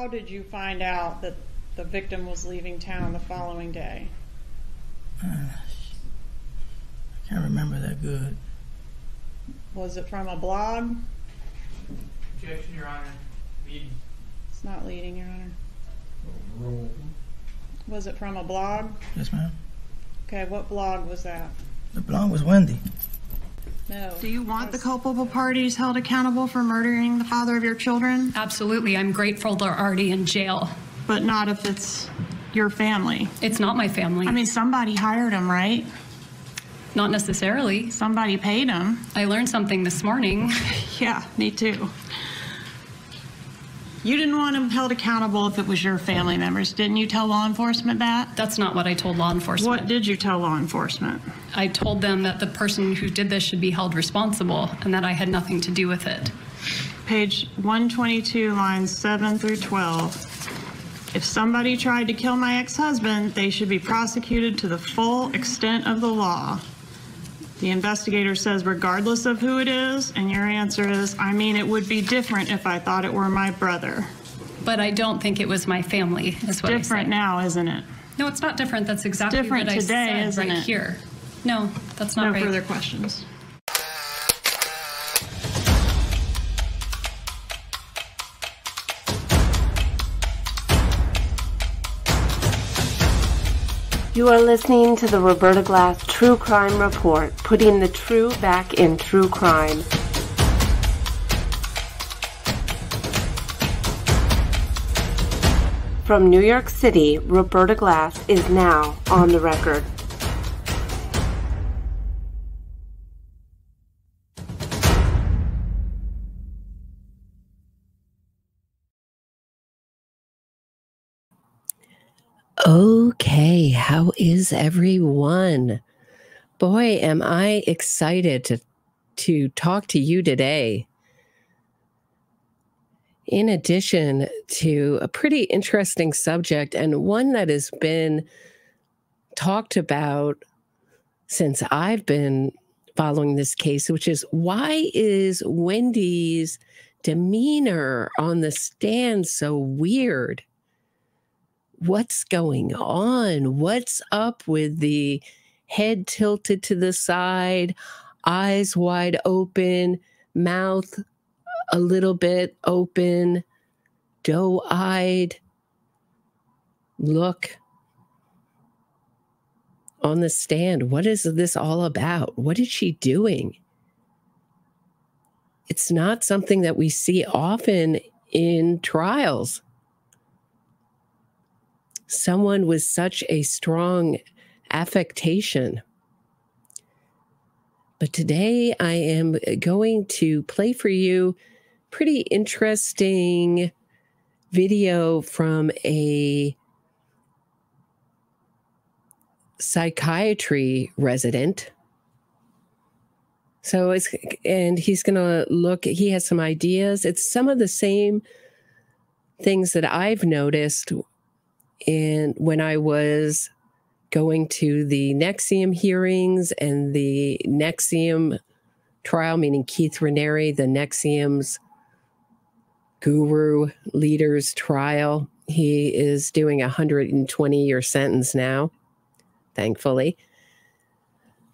How did you find out that the victim was leaving town the following day? I can't remember that good. Was it from a blog? Objection, Your Honor. Leading. It's not leading, Your Honor. Was it from a blog? Yes, ma'am. Okay, what blog was that? The blog was Wendi. No. Do you want the culpable parties held accountable for murdering the father of your children? Absolutely. I'm grateful they're already in jail. But not if it's your family. It's not my family. I mean, somebody hired him, right? not necessarily. Somebody paid him. I learned something this morning. Yeah, me too. You didn't want him held accountable if it was your family members. Didn't you tell law enforcement that? That's not what I told law enforcement. What did you tell law enforcement? I told them that the person who did this should be held responsible and that I had nothing to do with it. Page 122, lines 7 through 12. If somebody tried to kill my ex husband, they should be prosecuted to the full extent of the law. The investigator says, regardless of who it is, and your answer is, I mean, it would be different if I thought it were my brother. But I don't think it was my family, is what Different now, isn't it? No, it's not different. That's exactly different what I today, said isn't right it? here. No, that's not No right. further questions. You are listening to the Roberta Glass True Crime Report, putting the true back in true crime. From New York City, Roberta Glass is now on the record. Okay, how is everyone? Boy, am I excited to to talk to you today. In addition to a pretty interesting subject and one that has been talked about since I've been following this case, which is why is Wendi's demeanor on the stand so weird? What's going on? What's up with the head tilted to the side, eyes wide open, mouth a little bit open, doe eyed look on the stand? What is this all about? What is she doing? It's not something that we see often in trials someone with such a strong affectation. But today I am going to play for you pretty interesting video from a psychiatry resident. So it's and he's going to look he has some ideas. It's some of the same things that I've noticed and when I was going to the NXIVM hearings and the NXIVM trial, meaning Keith Raniere, the NXIVM's guru leaders trial, he is doing a 120 year sentence now, thankfully.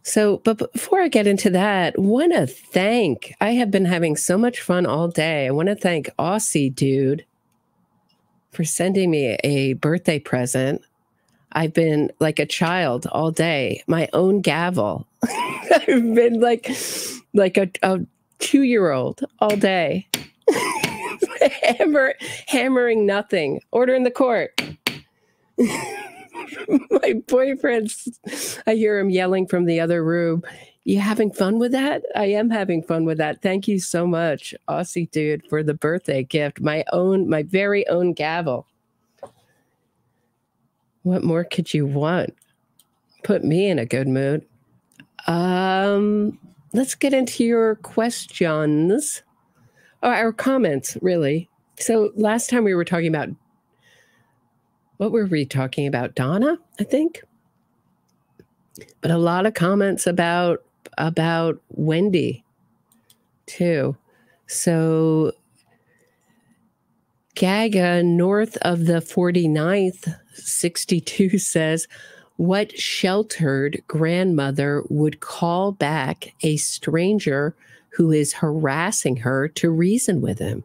So, but before I get into that, want to thank. I have been having so much fun all day. I want to thank AussieDood for sending me a birthday present. I've been like a child all day. My own gavel. I've been like like a, a two year old all day. Hammer, hammering nothing. Order in the court. My boyfriend's I hear him yelling from the other room. You having fun with that? I am having fun with that. Thank you so much, AussieDood, for the birthday gift. My own, my very own gavel. What more could you want? Put me in a good mood. Um, let's get into your questions or our comments, really. So last time we were talking about what were we talking about? Donna, I think. But a lot of comments about about Wendi too. So Gaga, north of the 49th, 62 says, What sheltered grandmother would call back a stranger who is harassing her to reason with him?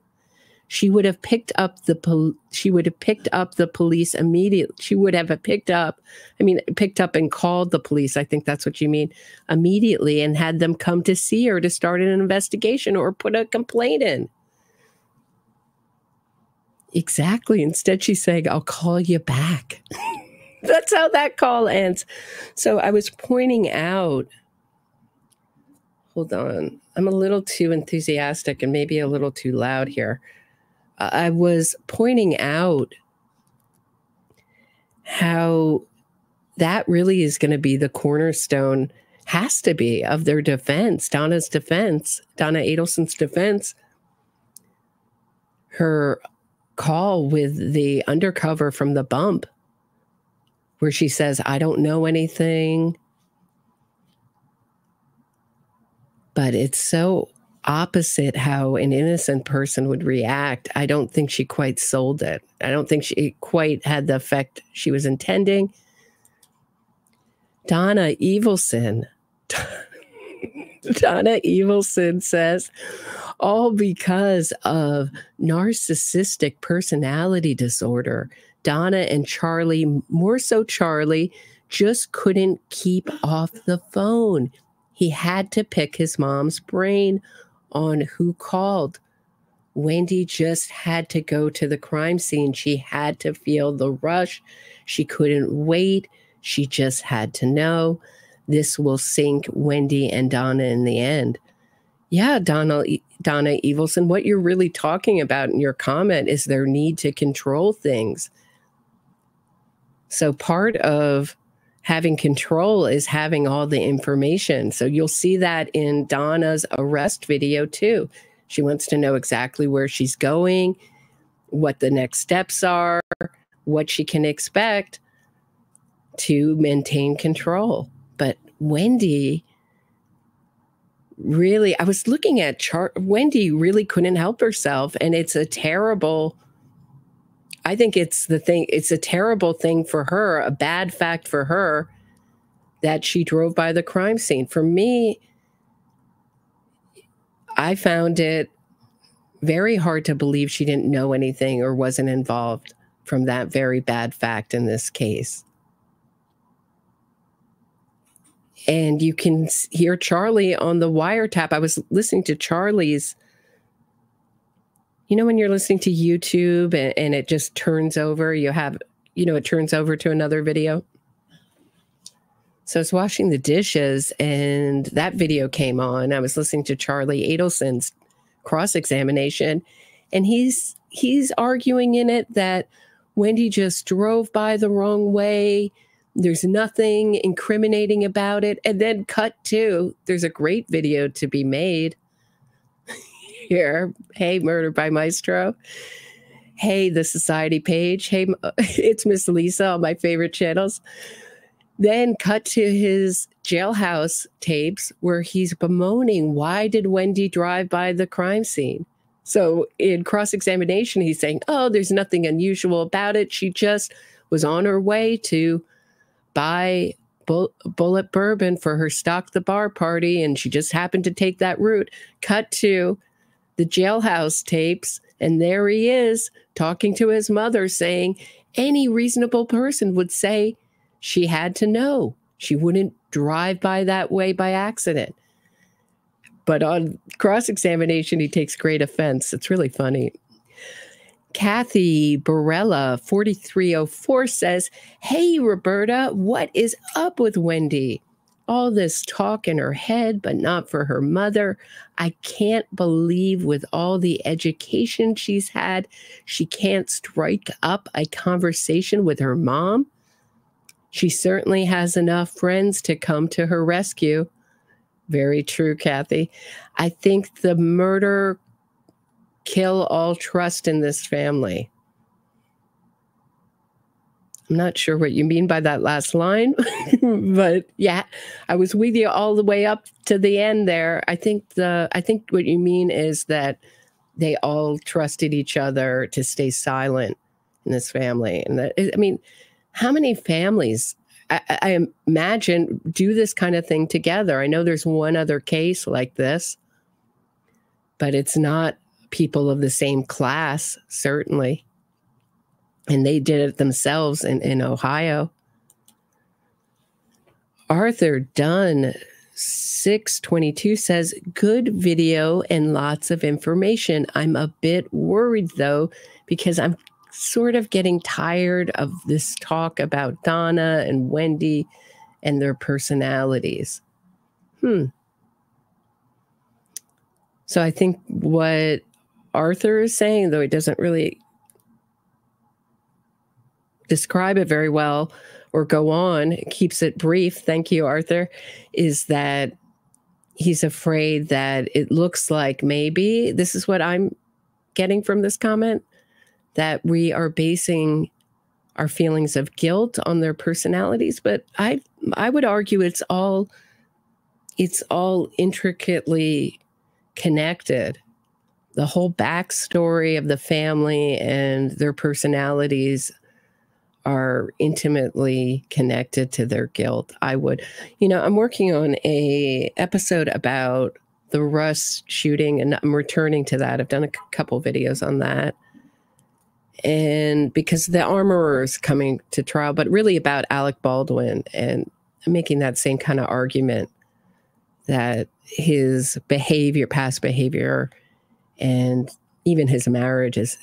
She would have picked up the pol- she would have picked up the police immediately. She would have picked up, I mean, picked up and called the police. I think that's what you mean immediately and had them come to see her to start an investigation or put a complaint in. Exactly. Instead, she's saying, I'll call you back. That's how that call ends. So I was pointing out, hold on, I'm a little too enthusiastic and maybe a little too loud here. I was pointing out how that really is going to be the cornerstone, has to be, of their defense, Donna's defense, Donna Adelson's defense. Her call with the undercover from the bump where she says, I don't know anything. But it's so opposite how an innocent person would react. I don't think she quite sold it. I don't think she quite had the effect she was intending. Donna Evilson. Donna Evilson says, all because of narcissistic personality disorder. Donna and Charlie, more so Charlie, just couldn't keep off the phone. He had to pick his mom's brain on who called. Wendi just had to go to the crime scene. She had to feel the rush. She couldn't wait. She just had to know this will sink Wendi and Donna in the end. Yeah, Donna, Donna Evilson, what you're really talking about in your comment is their need to control things. So part of having control is having all the information. So you'll see that in Donna's arrest video too. She wants to know exactly where she's going, what the next steps are, what she can expect to maintain control. But Wendi really, I was looking at chart. Wendi really couldn't help herself, and it's a terrible. I think it's the thing. It's a terrible thing for her, a bad fact for her, that she drove by the crime scene. For me, I found it very hard to believe she didn't know anything or wasn't involved from that very bad fact in this case. and you can hear Charlie on the wiretap. I was listening to Charlie's. You know, when you're listening to YouTube and, and, it just turns over, you have, you know, it turns over to another video. So I was washing the dishes and that video came on. I was listening to Charlie Adelson's cross examination, and he's he's arguing in it that Wendi just drove by the wrong way there's nothing incriminating about it. And then, cut to, there's a great video to be made here. Hey, Murder by Maestro. Hey, the Society page. Hey, it's Miss Lisa on my favorite channels. Then, cut to his jailhouse tapes where he's bemoaning why did Wendi drive by the crime scene? So, in cross examination, he's saying, Oh, there's nothing unusual about it. She just was on her way to buy Bulleit bourbon for her stock the bar party and she just happened to take that route cut to the jailhouse tapes and there he is talking to his mother saying any reasonable person would say she had to know. She wouldn't drive by that way by accident. But on cross examination he takes great offense. It's really funny. Kathy Barella 4304 says, Hey, Roberta, what is up with Wendi? All this talk in her head, but not for her mother. I can't believe with all the education she's had, she can't strike up a conversation with her mom. She certainly has enough friends to come to her rescue. Very true, Kathy. I think the murder kill all trust in this family. I'm not sure what you mean by that last line, but yeah, I was with you all the way up to the end there. I think the I think what you mean is that they all trusted each other to stay silent in this family. And that, I mean, how many families I, I imagine do this kind of thing together? I know there's one other case like this, but it's not people of the same class, certainly. And they did it themselves in, in Ohio. Arthur Dunn 622 says, good video and lots of information. I'm a bit worried though, because I'm sort of getting tired of this talk about Donna and Wendi and their personalities. Hmm. So I think what Arthur is saying, though he doesn't really describe it very well or go on, keeps it brief. Thank you, Arthur. Is that he's afraid that it looks like maybe this is what I'm getting from this comment that we are basing our feelings of guilt on their personalities but i i would argue it's all it's all intricately connected the whole backstory of the family and their personalities are intimately connected to their guilt i would you know i'm working on a episode about the Rust shooting and i'm returning to that. I've done a couple videos on that. And because the armorer is coming to trial but really about alec baldwin and making that same kind of argument that his behavior past behavior and even his marriage is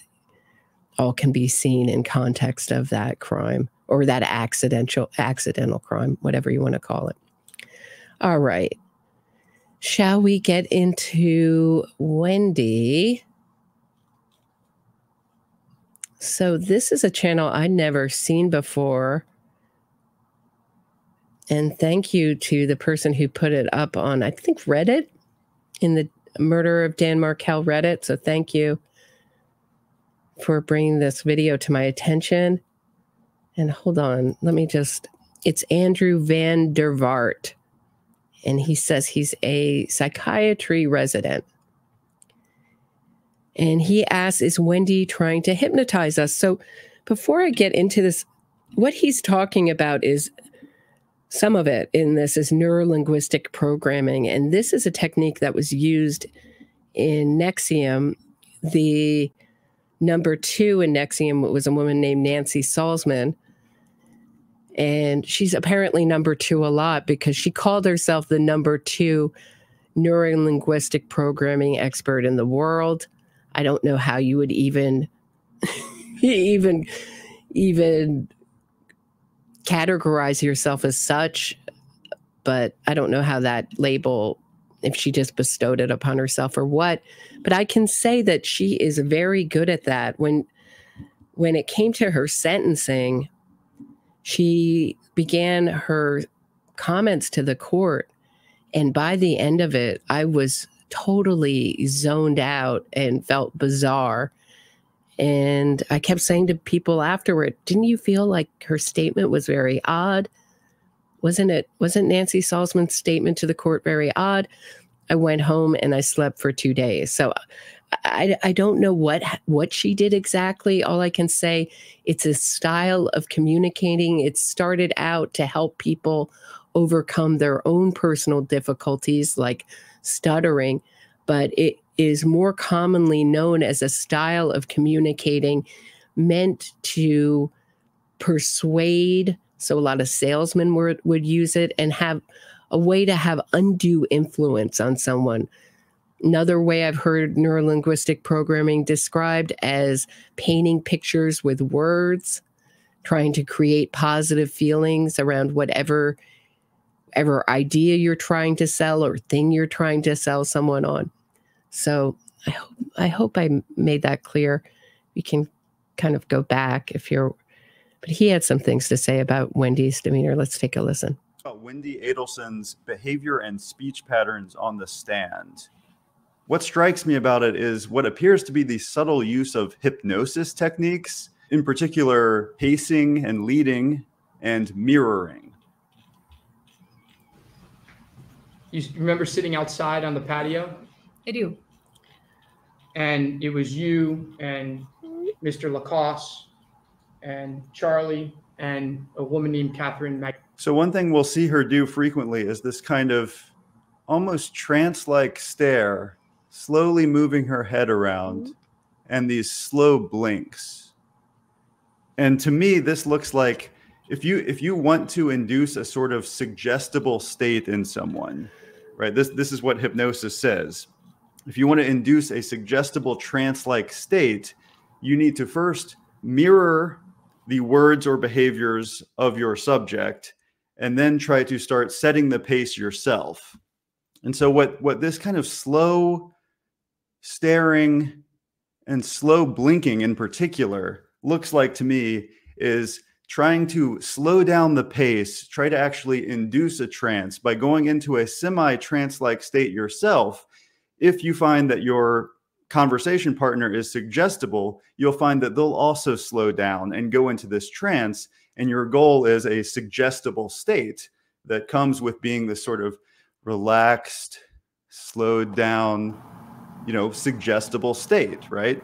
all can be seen in context of that crime or that accidental accidental crime, whatever you want to call it. All right. Shall we get into Wendi? So this is a channel I'd never seen before. And thank you to the person who put it up on, I think, Reddit in the murder of Dan Markel Reddit. So thank you for bringing this video to my attention. And hold on, let me just, it's Andrew Van der Vaart. And he says he's a psychiatry resident. And he asks, Is Wendi trying to hypnotize us? So before I get into this, what he's talking about is some of it in this is neurolinguistic programming. And this is a technique that was used in NXIVM. The number two in NXIVM was a woman named Nancy Salzman. And she's apparently number two a lot because she called herself the number two neurolinguistic programming expert in the world. I don't know how you would even even even categorize yourself as such, but I don't know how that label if she just bestowed it upon herself or what. But I can say that she is very good at that. When when it came to her sentencing, she began her comments to the court. And by the end of it, I was totally zoned out and felt bizarre. And I kept saying to people afterward, didn't you feel like her statement was very odd? Wasn't it, wasn't Nancy Salzman's statement to the court very odd? I went home and I slept for two days. So I, I don't know what what she did exactly. All I can say, it's a style of communicating. It started out to help people overcome their own personal difficulties, like stuttering, but it is more commonly known as a style of communicating meant to persuade. So a lot of salesmen would, would use it and have a way to have undue influence on someone. Another way I've heard neurolinguistic programming described as painting pictures with words, trying to create positive feelings around whatever ever idea you're trying to sell or thing you're trying to sell someone on. So I hope I hope I made that clear. You can kind of go back if you're but he had some things to say about Wendi's demeanor. Let's take a listen. About Wendi Adelson's behavior and speech patterns on the stand. What strikes me about it is what appears to be the subtle use of hypnosis techniques, in particular, pacing and leading and mirroring. You remember sitting outside on the patio? I do. and it was you and Mr. Lacoste and Charlie and a woman named Catherine Mag- So one thing we'll see her do frequently is this kind of almost trance-like stare, slowly moving her head around, mm-hmm. and these slow blinks. And to me, this looks like if you if you want to induce a sort of suggestible state in someone, right? This this is what hypnosis says. If you want to induce a suggestible trance-like state, you need to first mirror the words or behaviors of your subject and then try to start setting the pace yourself. And so what what this kind of slow staring and slow blinking in particular looks like to me is trying to slow down the pace, try to actually induce a trance by going into a semi trance like state yourself. If you find that your conversation partner is suggestible, you'll find that they'll also slow down and go into this trance. And your goal is a suggestible state that comes with being this sort of relaxed, slowed down, you know, suggestible state, right?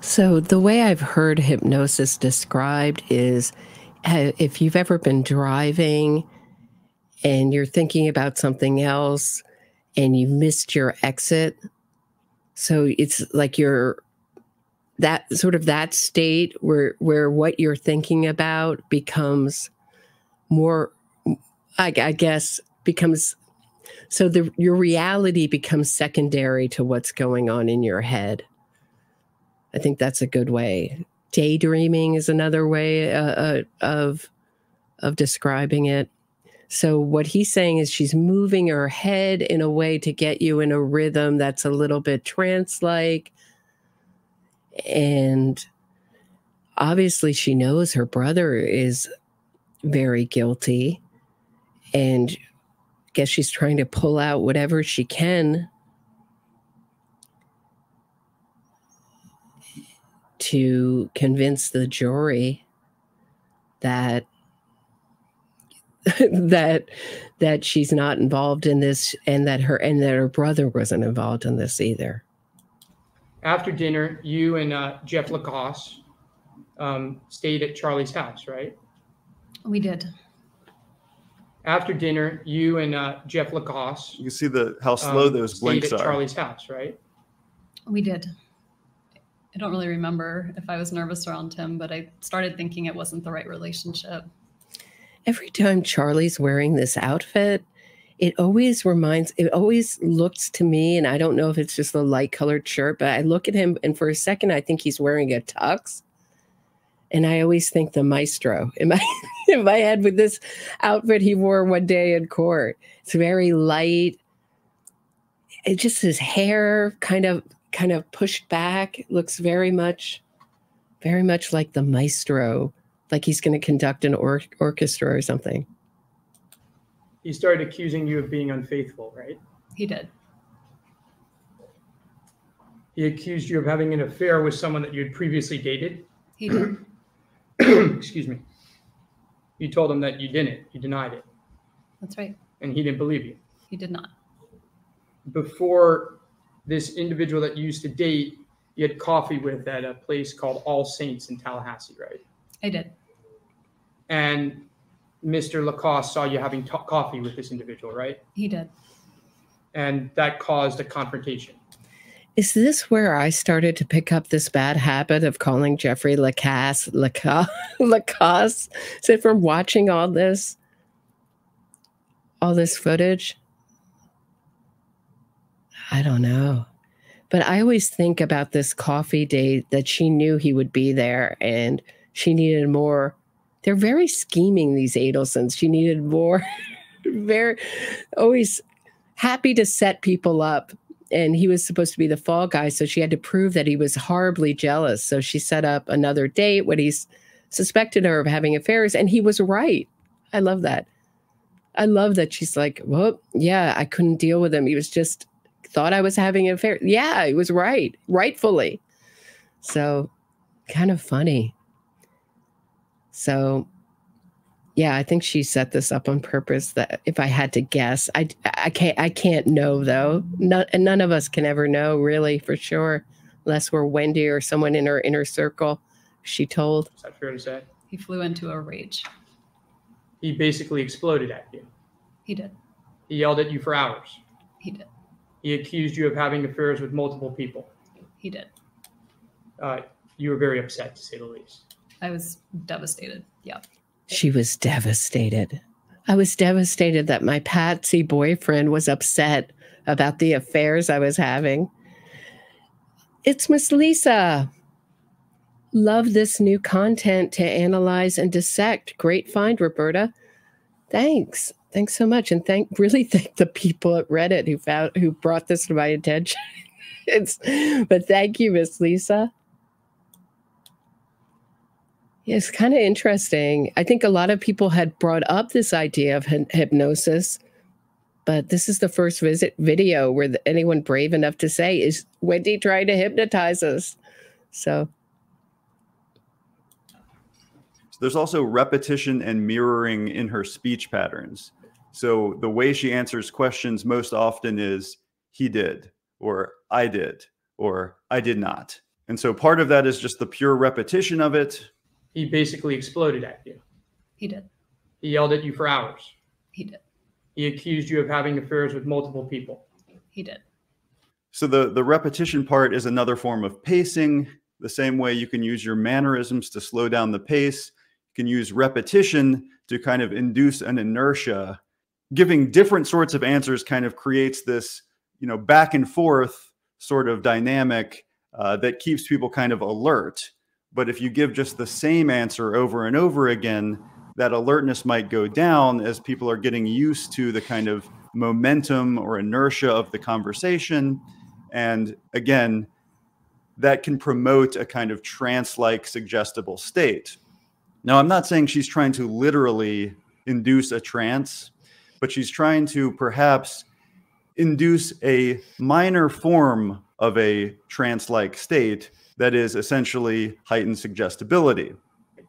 So, the way I've heard hypnosis described is uh, if you've ever been driving and you're thinking about something else and you missed your exit. So, it's like you're that sort of that state where where what you're thinking about becomes more I, I guess becomes so the your reality becomes secondary to what's going on in your head I think that's a good way. Daydreaming is another way uh, uh, of of describing it. So what he's saying is she's moving her head in a way to get you in a rhythm that's a little bit trance-like, and obviously she knows her brother is very guilty, and I guess she's trying to pull out whatever she can to convince the jury that that that she's not involved in this and that her and that her brother wasn't involved in this either After dinner, you and uh, Jeff Lacoste um, stayed at Charlie's house, right? We did. After dinner, you and uh, Jeff Lacoste You can see the how slow um, those stayed blinks at are. Charlie's house, right? We did. I don't really remember if I was nervous around him, but I started thinking it wasn't the right relationship. Every time charlie's wearing this outfit it always reminds it always looks to me and i don't know if it's just a light colored shirt but i look at him and for a second i think he's wearing a tux. And i always think the maestro in my in my head with this outfit he wore one day in court. It's very light. It just his hair kind of kind of pushed back. Looks very much very much like the maestro like he's going to conduct an or- orchestra or something He started accusing you of being unfaithful, right? He did. He accused you of having an affair with someone that you had previously dated. He did. Excuse me. You told him that you didn't. You denied it, That's right. and he didn't believe you. He did not. Before this individual that you used to date, you had coffee with at a place called All Saints in Tallahassee, right? I did. And Mr. Lacoste saw you having to- coffee with this individual, right? He did. And that caused a confrontation. Is this where I started to pick up this bad habit of calling Jeffrey Lacasse Lacoste? Lacoste? Is it from watching all this, all this footage? I don't know. But I always think about this coffee date that she knew he would be there and she needed more. They're very scheming, these Adelsons. She needed more, very, always happy to set people up. And he was supposed to be the fall guy so she had to prove that he was horribly jealous. So she set up another date when he suspected her of having affairs and he was right. I love that. I love that she's like well yeah i couldn't deal with him. He was just thought i was having an affair. Yeah he was right. Rightfully. So kind of funny so Yeah, I think she set this up on purpose. That if I had to guess, I I can't I can't know though. None, and none of us can ever know really for sure, unless we're Wendi or someone in her inner circle. She told. Is that fair to say? He flew into a rage. He basically exploded at you. He did. He yelled at you for hours. He did. He accused you of having affairs with multiple people. He did. Uh, you were very upset, to say the least. I was devastated. Yeah. She was devastated. I was devastated that my Patsy boyfriend was upset about the affairs I was having. It's Miss Lisa. Love this new content to analyze and dissect. Great find, Roberta. Thanks. Thanks so much. And thank really thank the people at Reddit who found who brought this to my attention. it's but thank you, Miss Lisa. Yeah, it's kind of interesting. I think a lot of people had brought up this idea of hy- hypnosis, but this is the first visit video where the, anyone brave enough to say, "Is Wendi trying to hypnotize us?" So There's also repetition and mirroring in her speech patterns. So the way she answers questions most often is he did, or I did, or I did not. And so part of that is just the pure repetition of it. He basically exploded at you. He did. He yelled at you for hours. He did. He accused you of having affairs with multiple people. He did. So the, the repetition part is another form of pacing. The same way you can use your mannerisms to slow down the pace, you can use repetition to kind of induce an inertia. Giving different sorts of answers kind of creates this, you know, back and forth sort of dynamic uh, that keeps people kind of alert. But if you give just the same answer over and over again, that alertness might go down as people are getting used to the kind of momentum or inertia of the conversation. And again, that can promote a kind of trance like suggestible state. Now, I'm not saying she's trying to literally induce a trance, but she's trying to perhaps induce a minor form of a trance like state that is essentially heightened suggestibility.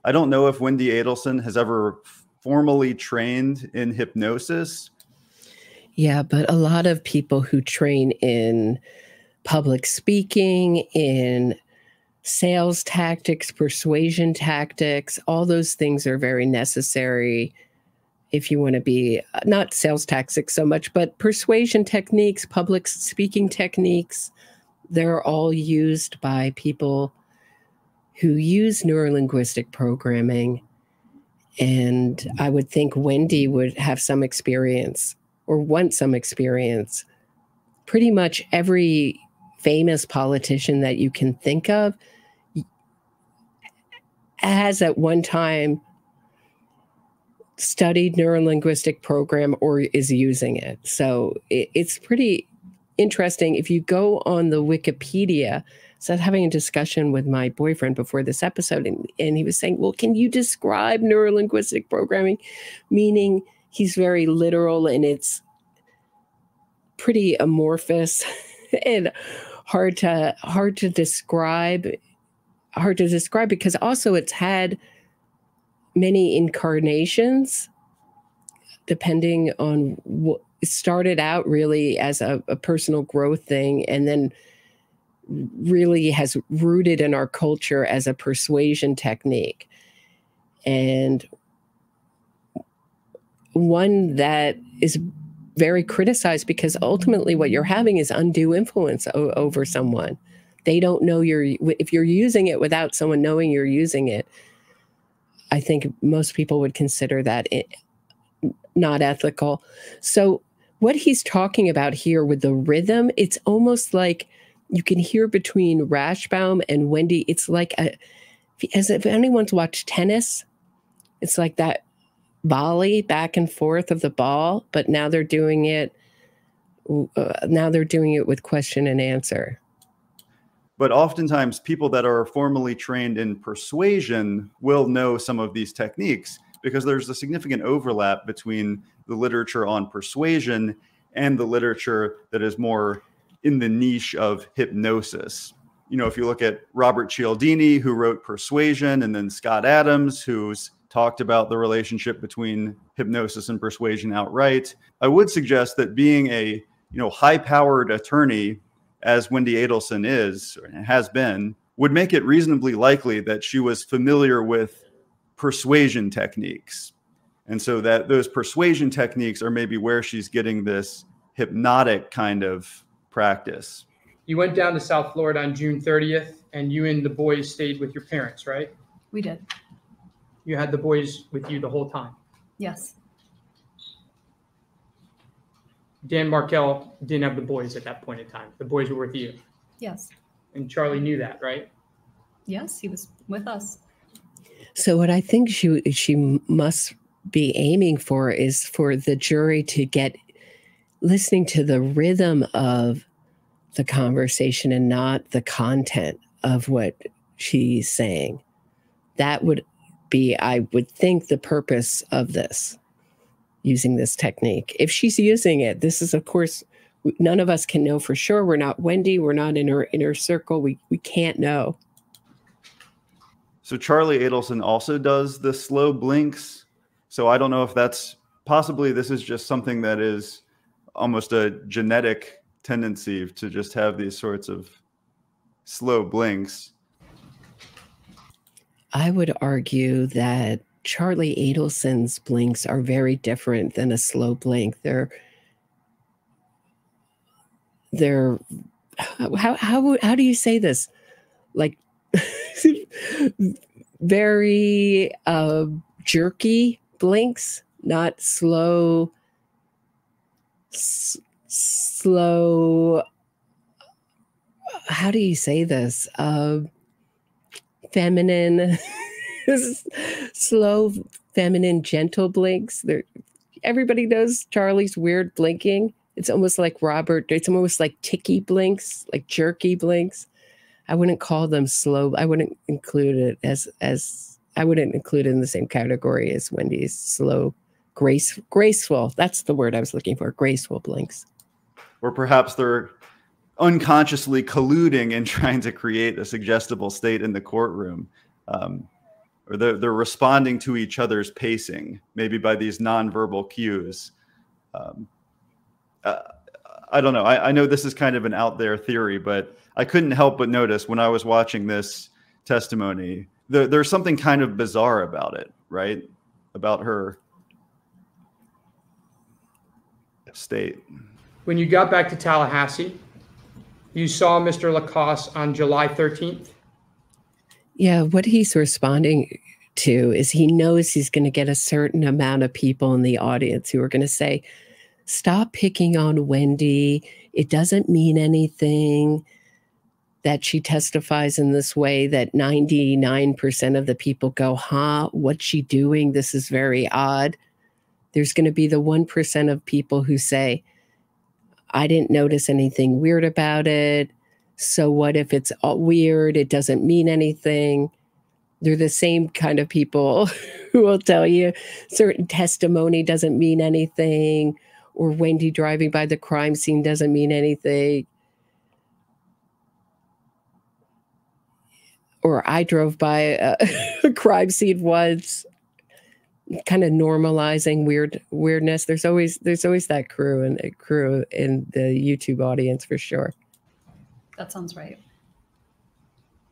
I don't know if Wendi Adelson has ever formally trained in hypnosis. Yeah, but a lot of people who train in public speaking, in sales tactics, persuasion tactics, all those things are very necessary if you want to be not sales tactics so much, but persuasion techniques, public speaking techniques. They're all used by people who use neurolinguistic programming. And I would think Wendi would have some experience or want some experience. Pretty much every famous politician that you can think of has at one time studied neurolinguistic program or is using it. So it, it's pretty interesting. If you go on the Wikipedia, so I was having a discussion with my boyfriend before this episode, and, and he was saying, Well, can you describe neurolinguistic programming? Meaning he's very literal and it's pretty amorphous and hard to hard to describe hard to describe because also it's had many incarnations depending on what started out really as a, a, personal growth thing and then really has rooted in our culture as a persuasion technique and one that is very criticized because ultimately what you're having is undue influence over someone they don't know you're if you're using it without someone knowing you're using it I think most people would consider that it, not ethical. So, what he's talking about here with the rhythm, it's almost like you can hear between Rashbaum and Wendi. It's like a, as if anyone's watched tennis, it's like that volley back and forth of the ball, but now they're doing it. Uh, now they're doing it with question and answer but oftentimes people that are formally trained in persuasion will know some of these techniques because there's a significant overlap between the literature on persuasion and the literature that is more in the niche of hypnosis. You know, if you look at Robert Cialdini, who wrote Persuasion, and then Scott Adams, who's talked about the relationship between hypnosis and persuasion outright. I would suggest that being a you know high-powered attorney, as Wendi Adelson is or has been, would make it reasonably likely that she was familiar with persuasion techniques. And so that those persuasion techniques are maybe where she's getting this hypnotic kind of practice. You went down to South Florida on June 30th, and you and the boys stayed with your parents, right? We did. You had the boys with you the whole time. Yes. Dan Markel didn't have the boys at that point in time. The boys were with you. Yes. And Charlie knew that, right? Yes, he was with us. So what I think she she must be aiming for is for the jury to get listening to the rhythm of the conversation and not the content of what she's saying. That would be, I would think, the purpose of this, using this technique. If she's using it, this is, of course, none of us can know for sure. We're not Wendi. We're not in her inner circle. We, we can't know. So Charlie Adelson also does the slow blinks. So I don't know if that's possibly this is just something that is almost a genetic tendency to just have these sorts of slow blinks. I would argue that Charlie Adelson's blinks are very different than a slow blink. They're they're how how how do you say this? Like very uh, jerky blinks, not slow s- slow how do you say this? Uh, feminine, slow, feminine, gentle blinks. There, everybody knows Charlie's weird blinking. It's almost like Robert. It's almost like ticky blinks, like jerky blinks. I wouldn't call them slow. I wouldn't include it as as I wouldn't include it in the same category as Wendi's slow, grace graceful. That's the word I was looking for. Graceful blinks. Or perhaps they're unconsciously colluding and trying to create a suggestible state in the courtroom. Um, or they're, they're responding to each other's pacing, maybe by these nonverbal cues. Um, uh, I don't know. I, I, know this is kind of an out there theory, but I couldn't help but notice when I was watching this testimony, there, there's something kind of bizarre about it, right? About her state. When you got back to Tallahassee, you saw Mr. Lacoste on July 13th? Yeah, what he's responding to is he knows he's going to get a certain amount of people in the audience who are going to say, Stop picking on Wendi. It doesn't mean anything that she testifies in this way that 99% of the people go, Huh, what's she doing? This is very odd. There's going to be the 1% of people who say, I didn't notice anything weird about it. So what if it's weird? It doesn't mean anything. They're the same kind of people who will tell you certain testimony doesn't mean anything, or Wendi driving by the crime scene doesn't mean anything. Or I drove by a, a crime scene once kind of normalizing weird weirdness. There's always there's always that crew and crew in the YouTube audience for sure. That sounds right.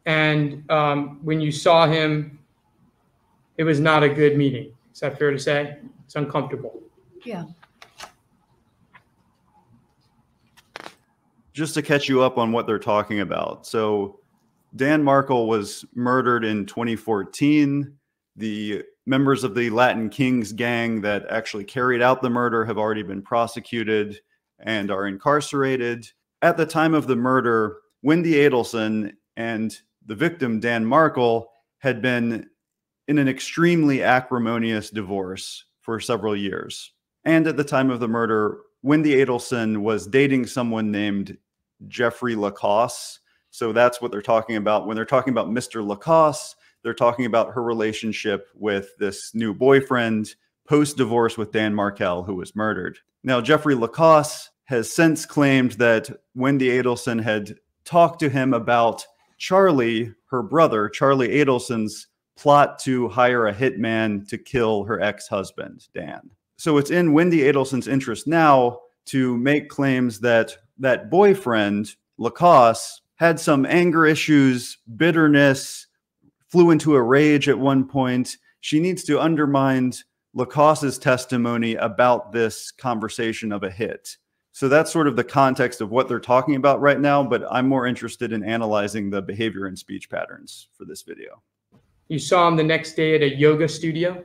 And um, when you saw him, it was not a good meeting. Is that fair to say? It's uncomfortable. Yeah. Just to catch you up on what they're talking about. So, Dan Markel was murdered in 2014. The members of the Latin Kings gang that actually carried out the murder have already been prosecuted and are incarcerated. At the time of the murder, Wendi Adelson and the victim, Dan Markel, had been in an extremely acrimonious divorce for several years. And at the time of the murder, Wendi Adelson was dating someone named Jeffrey Lacoste. So that's what they're talking about. When they're talking about Mr. Lacoste, they're talking about her relationship with this new boyfriend post divorce with Dan Markel, who was murdered. Now, Jeffrey Lacoste has since claimed that Wendi Adelson had talked to him about Charlie, her brother, Charlie Adelson's plot to hire a hitman to kill her ex-husband, Dan. So it's in Wendi Adelson's interest now to make claims that that boyfriend, Lacoste, had some anger issues, bitterness, flew into a rage at one point. She needs to undermine Lacoste's testimony about this conversation of a hit. So that's sort of the context of what they're talking about right now, but I'm more interested in analyzing the behavior and speech patterns for this video. You saw him the next day at a yoga studio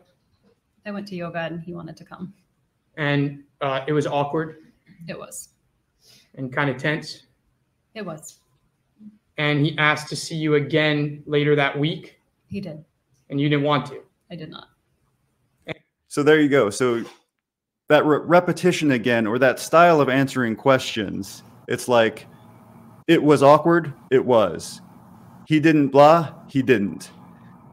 I went to yoga and he wanted to come. and uh, it was awkward It was. and kind of tense. It was. And he asked to see you again later that week He did. and you didn't want to. I did not. So there you go. So that re- repetition again, or that style of answering questions, it's like, it was awkward. It was. He didn't blah. He didn't.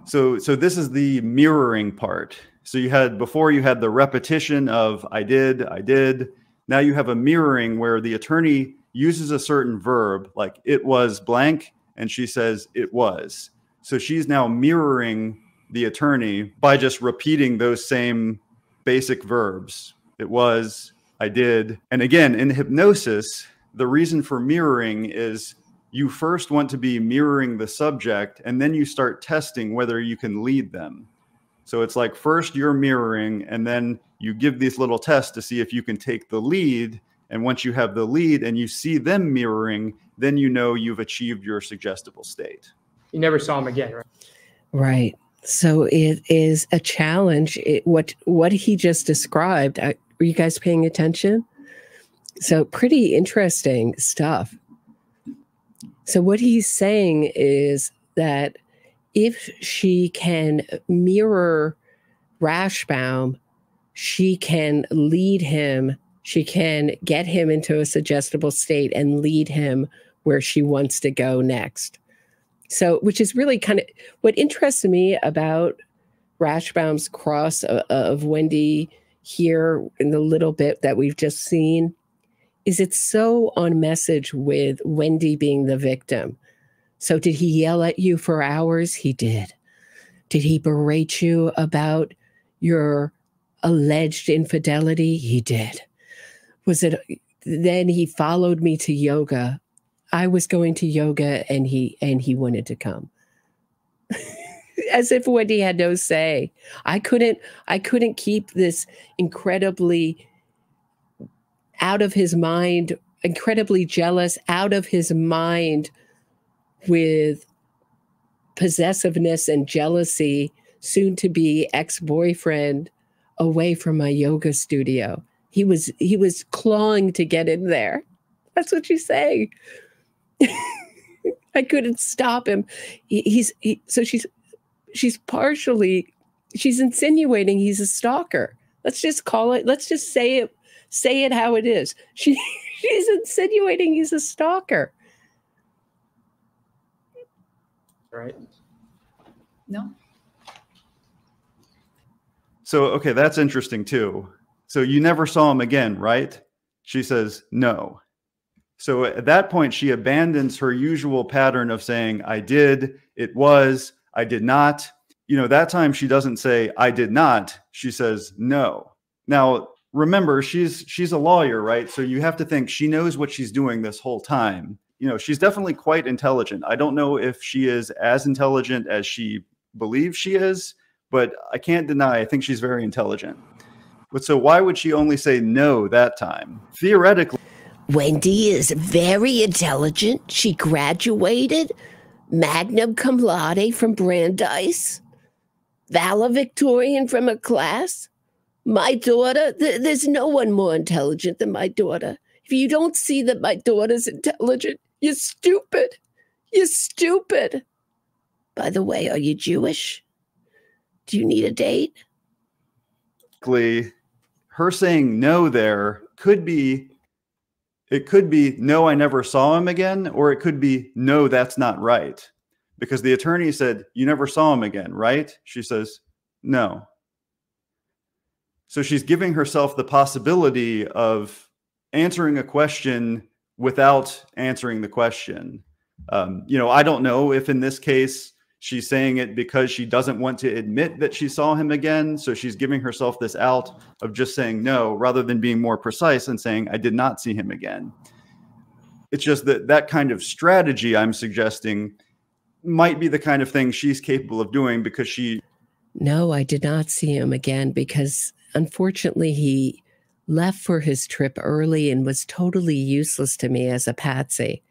So so this is the mirroring part. So you had before you had the repetition of I did, I did. Now you have a mirroring where the attorney uses a certain verb like it was blank and she says it was. So she's now mirroring the attorney by just repeating those same basic verbs. It was, I did. And again, in hypnosis, the reason for mirroring is you first want to be mirroring the subject and then you start testing whether you can lead them. So it's like first you're mirroring and then you give these little tests to see if you can take the lead. And once you have the lead and you see them mirroring, then you know you've achieved your suggestible state. You never saw him again, right? Right. So it is a challenge. It, what what he just described. I, were you guys paying attention? So pretty interesting stuff. So what he's saying is that if she can mirror Rashbaum, she can lead him. She can get him into a suggestible state and lead him where she wants to go next. So, which is really kind of what interests me about Rashbaum's cross of, of Wendi here in the little bit that we've just seen is it's so on message with Wendi being the victim. So, did he yell at you for hours? He did. Did he berate you about your alleged infidelity? He did. Was it then he followed me to yoga I was going to yoga and he and he wanted to come. As if Wendi had no say. I couldn't I couldn't keep this incredibly out of his mind, incredibly jealous, out of his mind with possessiveness and jealousy, soon to be ex-boyfriend away from my yoga studio. He was he was clawing to get in there. That's what you say. I couldn't stop him. He, he's he, so she's she's partially she's insinuating he's a stalker. Let's just call it. Let's just say it. Say it how it is. She she's insinuating he's a stalker. Right. No. So, okay, that's interesting too. So, you never saw him again, right? She says, no. So, at that point, she abandons her usual pattern of saying, I did, it was, I did not. You know, that time she doesn't say, I did not. She says, no. Now, remember, she's she's a lawyer, right? So you have to think she knows what she's doing this whole time. You know, she's definitely quite intelligent. I don't know if she is as intelligent as she believes she is, but I can't deny I think she's very intelligent. But so why would she only say no that time? Theoretically, Wendi is very intelligent. She graduated magna cum laude from Brandeis, valedictorian from her class. My daughter, th- there's no one more intelligent than my daughter. If you don't see that my daughter's intelligent, you're stupid. You're stupid. By the way, are you Jewish? Do you need a date? Her saying no there could be it could be no I never saw him again or it could be no that's not right. Because the attorney said you never saw him again, right? She says no. So she's giving herself the possibility of answering a question without answering the question. Um, you know, I don't know if in this case she's saying it because she doesn't want to admit that she saw him again. So she's giving herself this out of just saying no rather than being more precise and saying, I did not see him again. It's just that that kind of strategy I'm suggesting might be the kind of thing she's capable of doing because she. No, I did not see him again because unfortunately he left for his trip early and was totally useless to me as a patsy.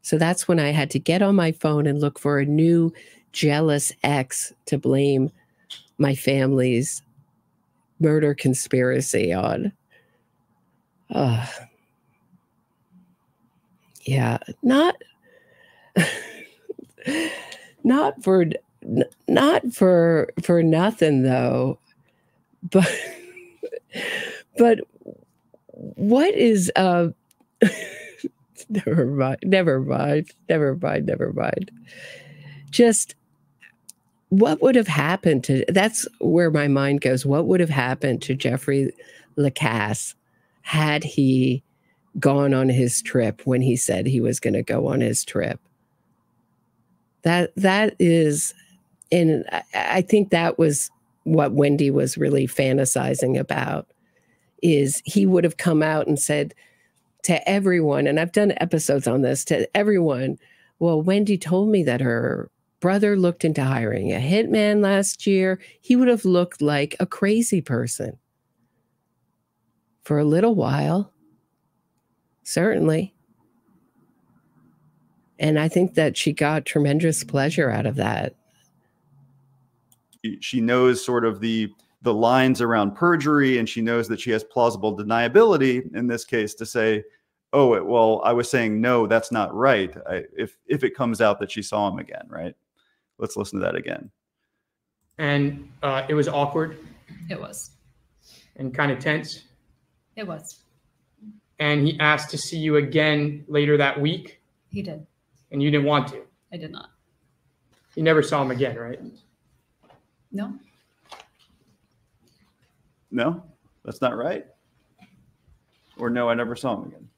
So that's when I had to get on my phone and look for a new jealous ex to blame my family's murder conspiracy on. Uh, yeah, not not for not for for nothing though. But but what is uh never mind never mind never mind never mind. Just what would have happened to that's where my mind goes what would have happened to jeffrey lacasse had he gone on his trip when he said he was going to go on his trip? That that is and I think that was what Wendi was really fantasizing about is he would have come out and said to everyone and I've done episodes on this to everyone well Wendi told me that her brother looked into hiring a hitman last year he would have looked like a crazy person for a little while certainly and I think that she got tremendous pleasure out of that. She knows sort of the the lines around perjury, and she knows that she has plausible deniability in this case to say, "Oh, well, I was saying no, that's not right." I, if if it comes out that she saw him again, right? Let's listen to that again. And uh, it was awkward. It was. And kind of tense. It was. And he asked to see you again later that week. He did and you didn't want to. I did not. You never saw him again, right? No. No, that's not right. Or no, I never saw him again.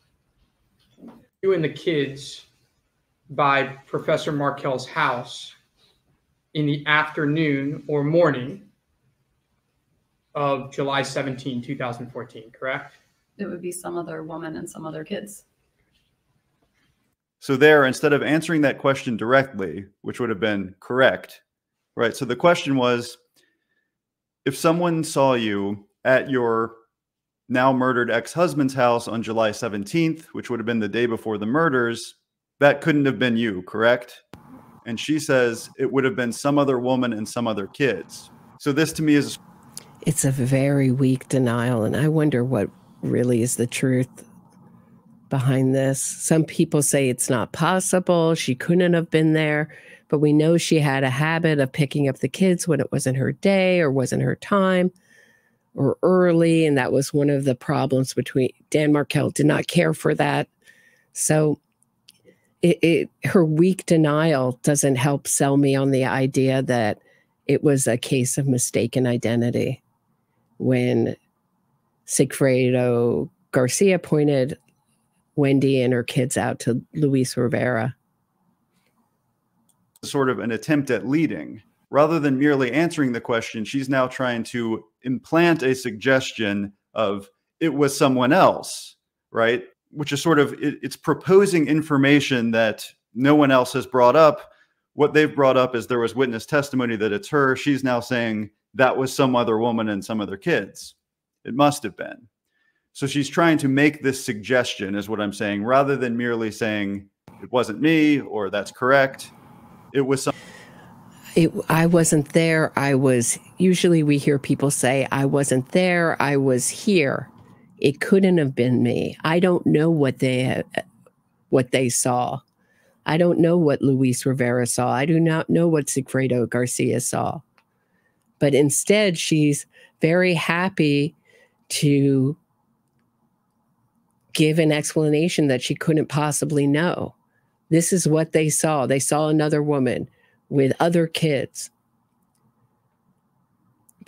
You and the kids by Professor Markel's house in the afternoon or morning of July 17, 2014, correct? It would be some other woman and some other kids. So there, instead of answering that question directly, which would have been correct, right? So the question was, if someone saw you at your now murdered ex-husband's house on July 17th, which would have been the day before the murders, that couldn't have been you, correct? And she says it would have been some other woman and some other kids. So this to me is it's a very weak denial and I wonder what really is the truth behind this. Some people say it's not possible. She couldn't have been there, but we know she had a habit of picking up the kids when it wasn't her day or wasn't her time or early. And that was one of the problems between Dan Markel did not care for that. So it, it her weak denial doesn't help sell me on the idea that it was a case of mistaken identity when Sigfredo Garcia pointed Wendi and her kids out to Luis Rivera. Sort of an attempt at leading. Rather than merely answering the question, she's now trying to implant a suggestion of it was someone else, right? Which is sort of it, it's proposing information that no one else has brought up. What they've brought up is there was witness testimony that it's her. She's now saying that was some other woman and some other kids. It must have been. So she's trying to make this suggestion, is what I'm saying, rather than merely saying it wasn't me or that's correct. It was some. It, I wasn't there. I was. Usually, we hear people say, "I wasn't there. I was here." It couldn't have been me. I don't know what they what they saw. I don't know what Luis Rivera saw. I do not know what Sigfredo Garcia saw. But instead, she's very happy to give an explanation that she couldn't possibly know. This is what they saw. They saw another woman with other kids.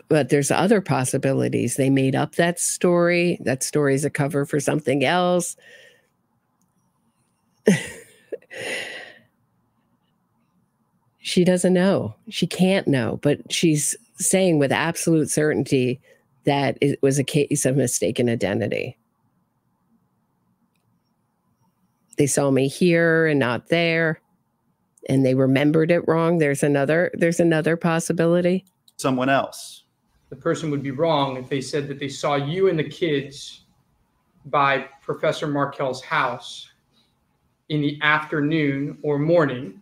But there's other possibilities. They made up that story. That story is a cover for something else. she doesn't know. She can't know, but she's saying with absolute certainty that it was a case of mistaken identity. They saw me here and not there, and they remembered it wrong. There's another there's another possibility. Someone else. The person would be wrong if they said that they saw you and the kids by Professor Markel's house in the afternoon or morning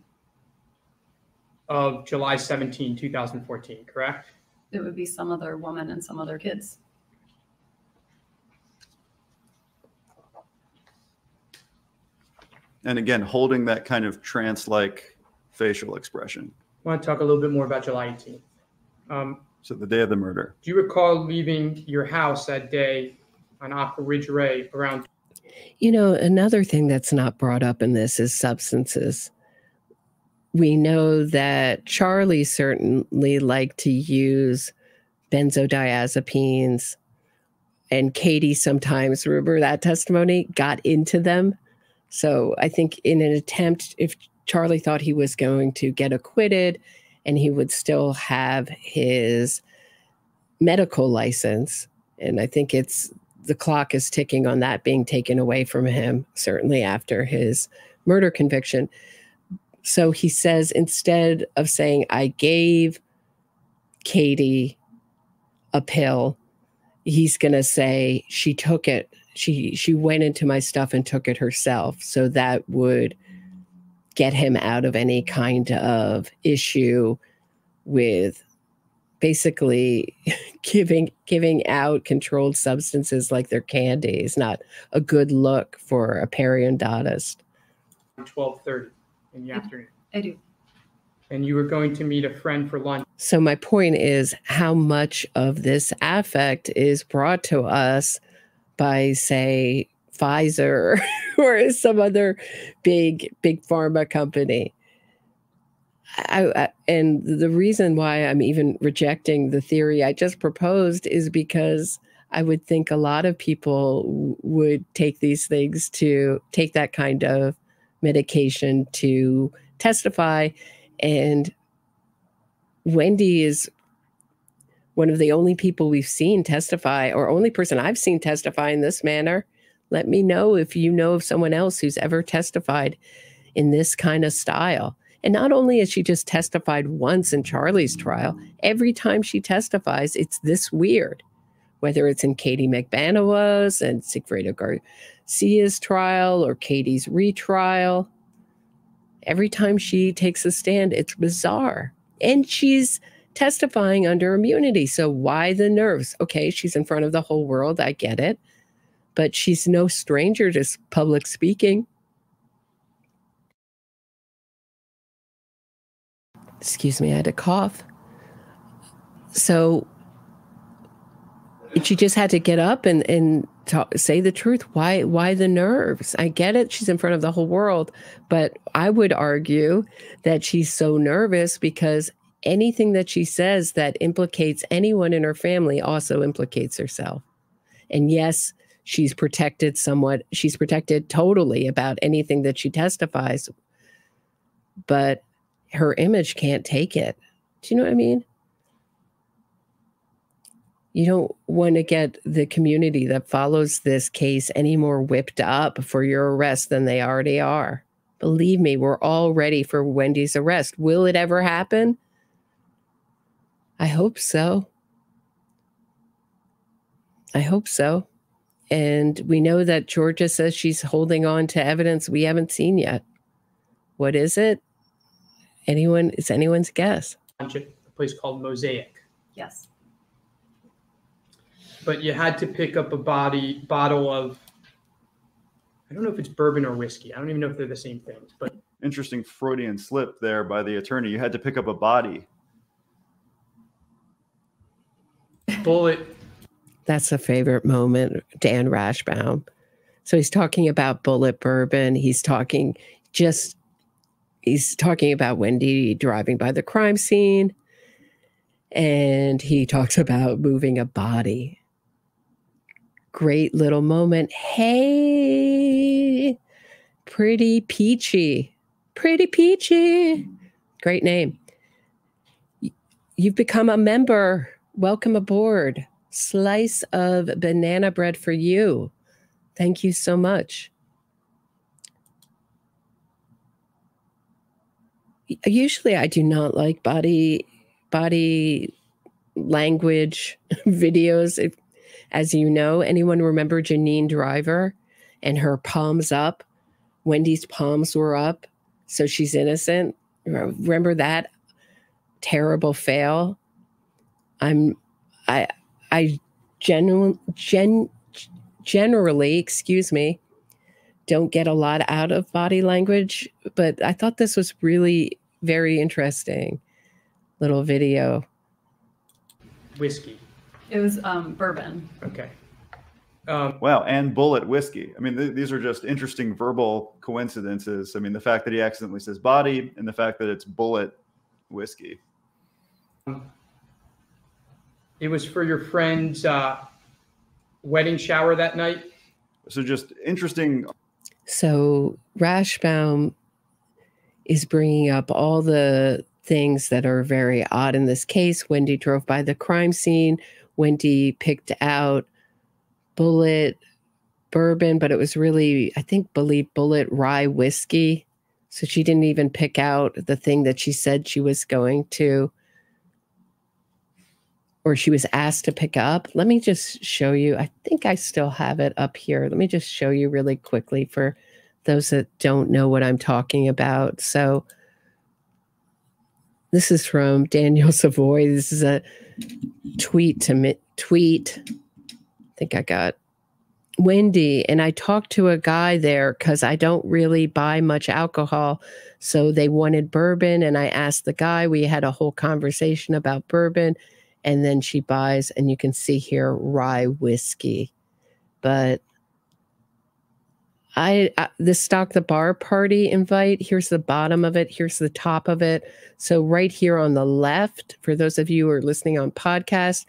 of July 17, 2014, correct? It would be some other woman and some other kids. And again, holding that kind of trance like facial expression. I want to talk a little bit more about July 18th. Um, So the day of the murder. do you recall leaving your house that day on Aqua Ridge Ray around You know, another thing that's not brought up in this is substances. We know that Charlie certainly liked to use benzodiazepines, and Katie sometimes, remember that testimony, got into them. So I think in an attempt, if Charlie thought he was going to get acquitted and he would still have his medical license, and I think it's the clock is ticking on that being taken away from him, certainly after his murder conviction. So he says instead of saying, I gave Katie a pill, he's going to say, she took it. She, she went into my stuff and took it herself. So that would get him out of any kind of issue with basically giving giving out controlled substances like they're candy is not a good look for a periodontist. 12:30 in the afternoon, I do. and you were going to meet a friend for lunch. So my point is how much of this affect is brought to us by say Pfizer or some other big big pharma company. I, I, and the reason why I'm even rejecting the theory I just proposed is because I would think a lot of people would take these things to take that kind of medication to testify. And Wendi is one of the only people we've seen testify, or only person I've seen testify in this manner. Let me know if you know of someone else who's ever testified in this kind of style. And not only has she just testified once in Charlie's trial, every time she testifies, it's this weird. Whether it's in Katie Magbanua's and Sigfredo Garcia's trial or Katie's retrial, every time she takes a stand, it's bizarre. And she's testifying under immunity. So why the nerves? Okay, she's in front of the whole world. I get it. But she's no stranger to public speaking. excuse me, I had a cough. So she just had to get up and and talk, say the truth. Why why the nerves? I get it. She's in front of the whole world, but I would argue that she's so nervous because anything that she says that implicates anyone in her family also implicates herself. And yes, she's protected somewhat. She's protected totally about anything that she testifies. But her image can't take it. Do you know what I mean? You don't want to get the community that follows this case any more whipped up for your arrest than they already are. Believe me, we're all ready for Wendi's arrest. Will it ever happen? I hope so. I hope so. And we know that Georgia says she's holding on to evidence we haven't seen yet. What is it? anyone it's anyone's guess a place called Mosaic. Yes. But you had to pick up a body bottle of I don't know if it's bourbon or whiskey. I don't even know if they're the same things, but Interesting Freudian slip there by the attorney. You had to pick up a body. Bulleit that's a favorite moment dan rashbaum. So he's talking about Bulleit bourbon. He's talking just he's talking about wendi driving by the crime scene. And he talks about moving a body. Great little moment. Hey pretty peachy. Pretty peachy. Great name. You've become a member. Welcome aboard. Slice of banana bread for you. Thank you so much. Usually I do not like body body language videos. As you know, anyone remember Janine Driver and her palms up? Wendi's palms were up, so she's innocent. Remember that terrible fail? I'm I I genuine gen generally, excuse me, don't get a lot out of body language, but I thought this was really very interesting little video. Whiskey. It was um, bourbon. Okay. Um, Wow, and Bulleit whiskey. I mean, th- these are just interesting verbal coincidences. I mean, the fact that he accidentally says body and the fact that it's Bulleit whiskey. It was for your friend's uh, wedding shower that night. So just interesting. So Rashbaum is bringing up all the things that are very odd in this case. Wendi drove by the crime scene. Wendi picked out Bulleit bourbon, but it was really, I think, believe Bulleit rye whiskey. So she didn't even pick out the thing that she said she was going to, or she was asked to pick up. Let me just show you. I think I still have it up here. Let me just show you really quickly for those that don't know what I'm talking about. So this is from Daniel Savoy. This is a tweet to me, tweet. I think I got Wendi, and I talked to a guy there because I don't really buy much alcohol. So they wanted bourbon, and I asked the guy. We had a whole conversation about bourbon, and then she buys, and you can see here rye whiskey. But I, I the stock the bar party invite. Here's the bottom of it. Here's the top of it. So right here on the left, for those of you who are listening on podcast,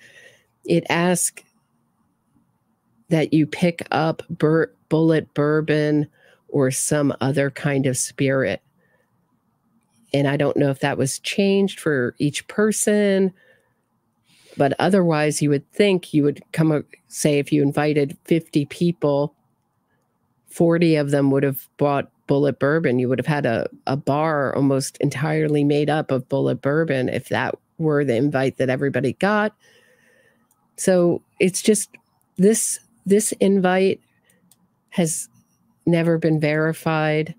it asks that you pick up bur- Bulleit bourbon or some other kind of spirit. And I don't know if that was changed for each person, but otherwise, you would think you would come, say, if you invited 50 people, 40 of them would have bought Bulleit bourbon. You would have had a, a bar almost entirely made up of Bulleit bourbon if that were the invite that everybody got. So it's just this this invite has never been verified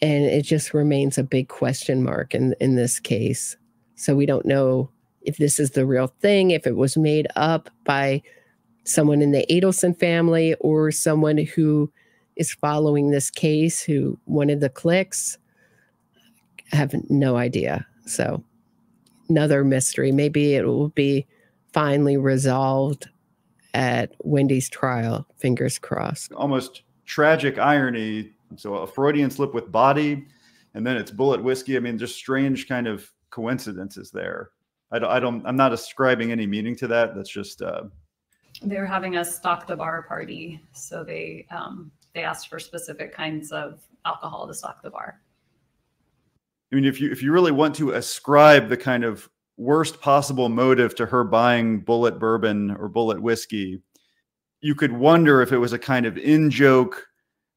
and it just remains a big question mark in in this case. So we don't know if this is the real thing, if it was made up by someone in the Adelson family or someone who is following this case who wanted the clicks. I have no idea. So another mystery. Maybe it will be finally resolved at Wendi's trial. Fingers crossed. almost tragic irony. So a Freudian slip with body, and then it's Bulleit whiskey. I mean, just strange kind of coincidences there. I don't, I don't I'm not ascribing any meaning to that. That's just uh, They were having a stock the bar party, so they um, they asked for specific kinds of alcohol to stock the bar. I mean, if you if you really want to ascribe the kind of worst possible motive to her buying Bulleit bourbon or Bulleit whiskey, you could wonder if it was a kind of in joke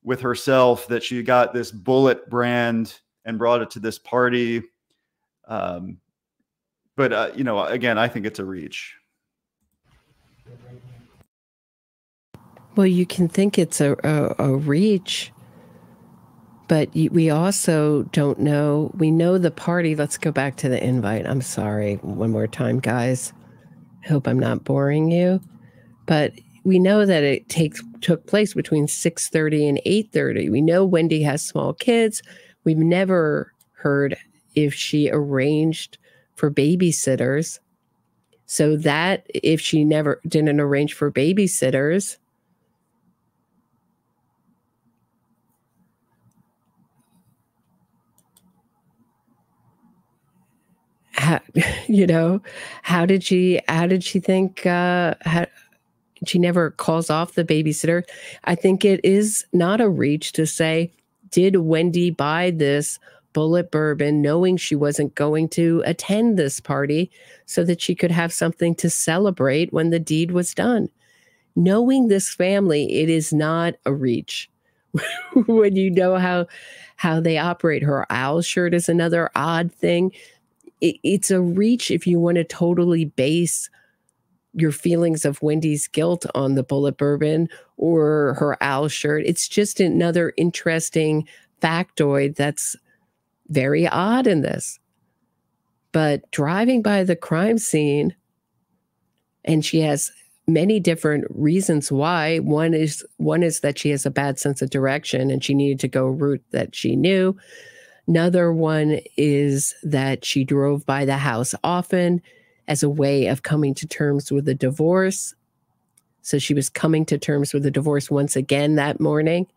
with herself that she got this Bulleit brand and brought it to this party. Um, but uh, you know, again, I think it's a reach. Well, you can think it's a, a, a reach, but you, we also don't know. We know the party. Let's go back to the invite. I'm sorry, one more time, guys. I hope I'm not boring you, but we know that it takes took place between 6:30 and 8:30. We know Wendi has small kids. We've never heard if she arranged for babysitters. So that if she never didn't arrange for babysitters, how, you know how did she how did she think uh how, she never calls off the babysitter i think it is not a reach to say did wendi buy this Bulleit bourbon, knowing she wasn't going to attend this party so that she could have something to celebrate when the deed was done. Knowing this family, it is not a reach. when you know how how they operate, her owl shirt is another odd thing. It, it's a reach if you want to totally base your feelings of Wendi's guilt on the Bulleit bourbon or her owl shirt. It's just another interesting factoid that's very odd in this. But driving by the crime scene, and she has many different reasons why. One is one is that she has a bad sense of direction and she needed to go a route that she knew. Another one is that she drove by the house often as a way of coming to terms with a divorce. So she was coming to terms with a divorce once again that morning.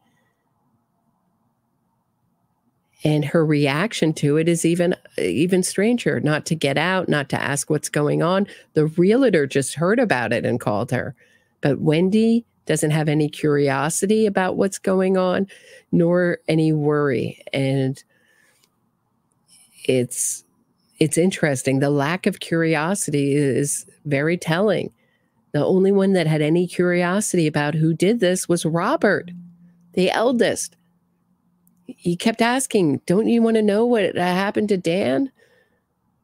And her reaction to it is even even stranger, not to get out, not to ask what's going on. The realtor just heard about it and called her. But Wendi doesn't have any curiosity about what's going on, nor any worry. And it's it's interesting. The lack of curiosity is very telling. The only one that had any curiosity about who did this was Robert, the eldest. He kept asking, Don't you want to know what happened to Dan?